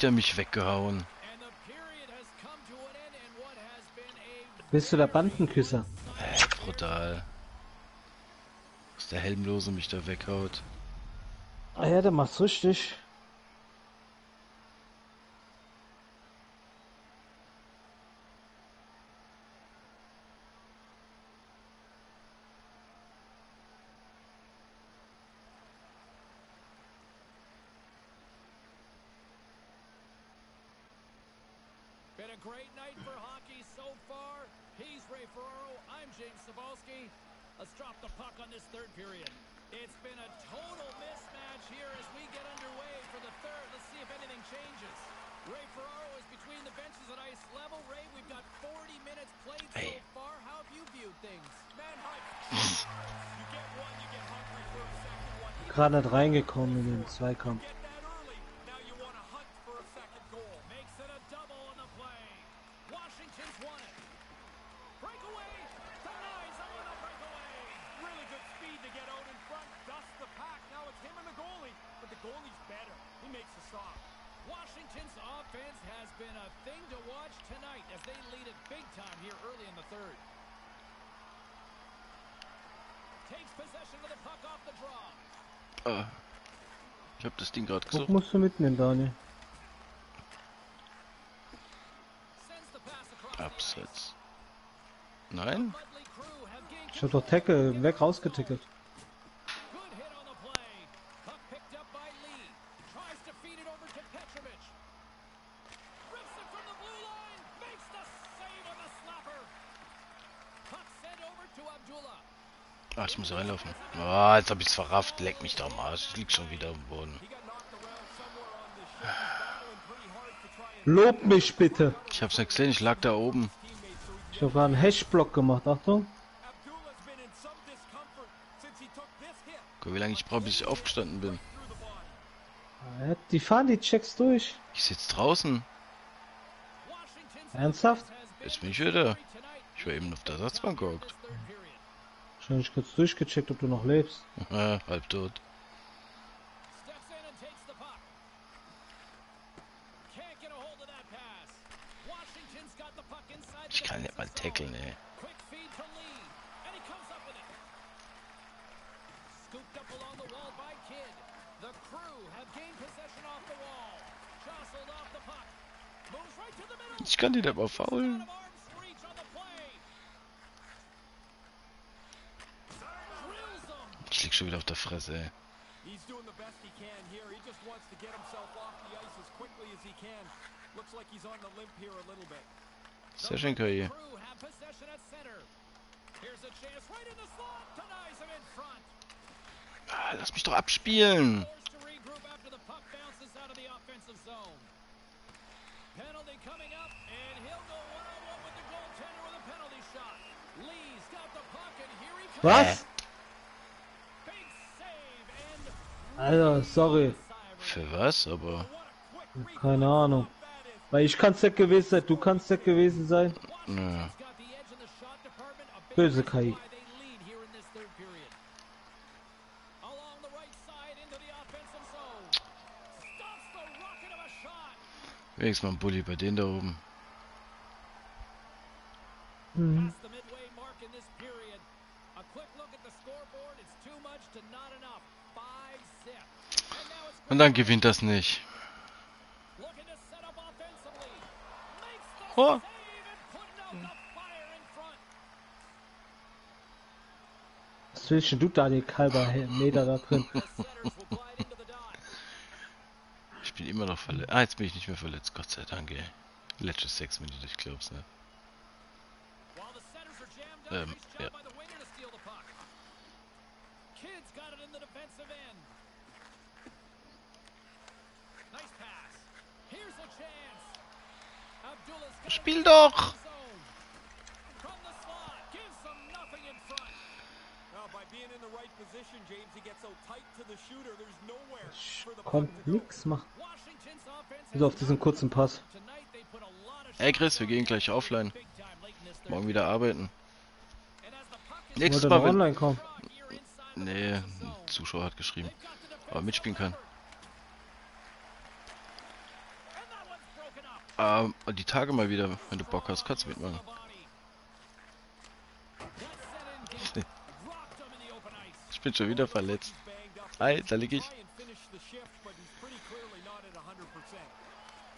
wieder mich weggehauen. Bist du der Bandenküsser? Äh, brutal. Dass der Helmlose mich da weghaut. Ah ja, der macht's richtig. gerade nicht reingekommen in den Zweikampf. musst du mitnehmen, Daniel. Abseits. Nein? Ich hab doch Tackle weg rausgetickelt. Ah, ich muss reinlaufen. Ah, jetzt hab ich's verrafft. Leck mich da mal. Ich lieg schon wieder am Boden. Lob mich bitte. Ich hab's ja gesehen, ich lag da oben. Ich habe gerade einen Hashblock gemacht, Achtung. Guck, wie lange ich brauche, bis ich aufgestanden bin. Die fahren die Checks durch. Ich sitz draußen. Ernsthaft? Jetzt bin ich wieder. Ich war eben auf der Ersatzbank gehockt. Wahrscheinlich kurz durchgecheckt, ob du noch lebst. halb tot. The play. Drills them. Ich lieg schon wieder auf der Fresse, ey. He's doing the best he can here. He just wants to get himself off the ice as quickly as he can. Looks like he's on the limp here a little bit. Sehr schön, Kai. Crew have possession at center. Here's a chance right in the slot. Denies him in front. Ah, lass mich doch abspielen. Forced to regroup after the puck bounces out of the offensive zone. Penalty coming up, and he'll go one-on-one with the goaltender with a penalty shot. Lee's got the puck, and here he comes. Was? Alter, sorry. Für was? Aber Keine Ahnung. Weil ich kann's nicht gewesen sein, du kannst nicht gewesen sein. nö. got the Wenigstens mal ein Bulli bei denen da oben. Mhm. Und dann gewinnt das nicht. Oh. Was willst du, Daniel Kalber, Meter da drin? The setters will glide into the dot. Ich bin immer noch verletzt. Ah, jetzt bin ich nicht mehr verletzt. Gott sei Dank, ey. Letzte sechs Minuten, ich glaub's up, Ähm, ja. Spiel doch! Kommt nix machen. Also auf diesen kurzen Pass. Ey Chris, wir gehen gleich offline. Morgen wieder arbeiten. Nächstes Mal, wenn... online kommen. Nee, ein. Zuschauer hat geschrieben. Aber mitspielen kann. Ähm, die Tage mal wieder, wenn du Bock hast, kannst du mitmachen. Ich bin schon wieder verletzt. Ei, da lieg ich.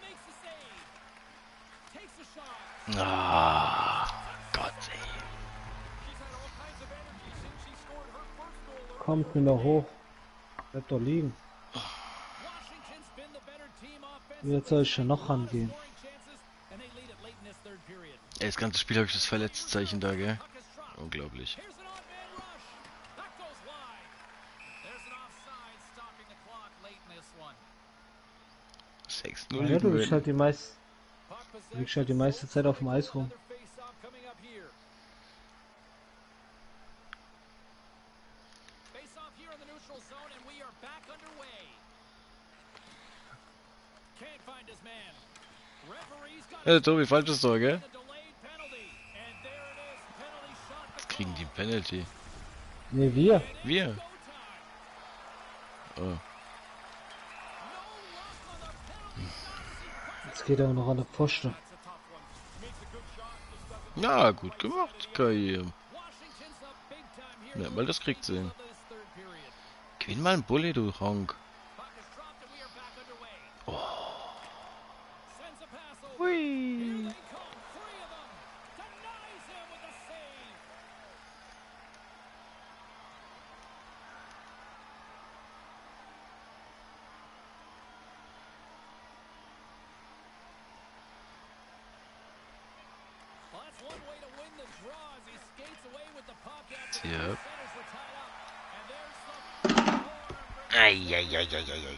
her first goal. Kommt mir noch hoch. Bleibt doch liegen. Jetzt soll ich ja noch rangehen. Ey, das ganze Spiel habe ich das Verletzzeichen da, gell? Unglaublich. Here's an odd-man rush. That goes wide. There's an offside stopping the clock late in this one. 6-0 Ja, du bist liegen halt die meist, du liegst halt die meiste Zeit auf dem Eis rum. Ja, Tobi, falsches Tor, gell? but Kriegen die Penalty. Ne, wir. Wir. Oh. No luck on the penalty shot. Jetzt geht er noch an der Pfosten. Ja, gut gemacht, here. Ja, weil das kriegt sie. Gewinn mal ein Bulli, du Honk. Puck is dropped and we are back underway. Oh. Sends a pass over. Hui. Here they come, three of them. Denies him with a save. Well, that's one way to win the draw as he skates away with the puck after the Yep. centers were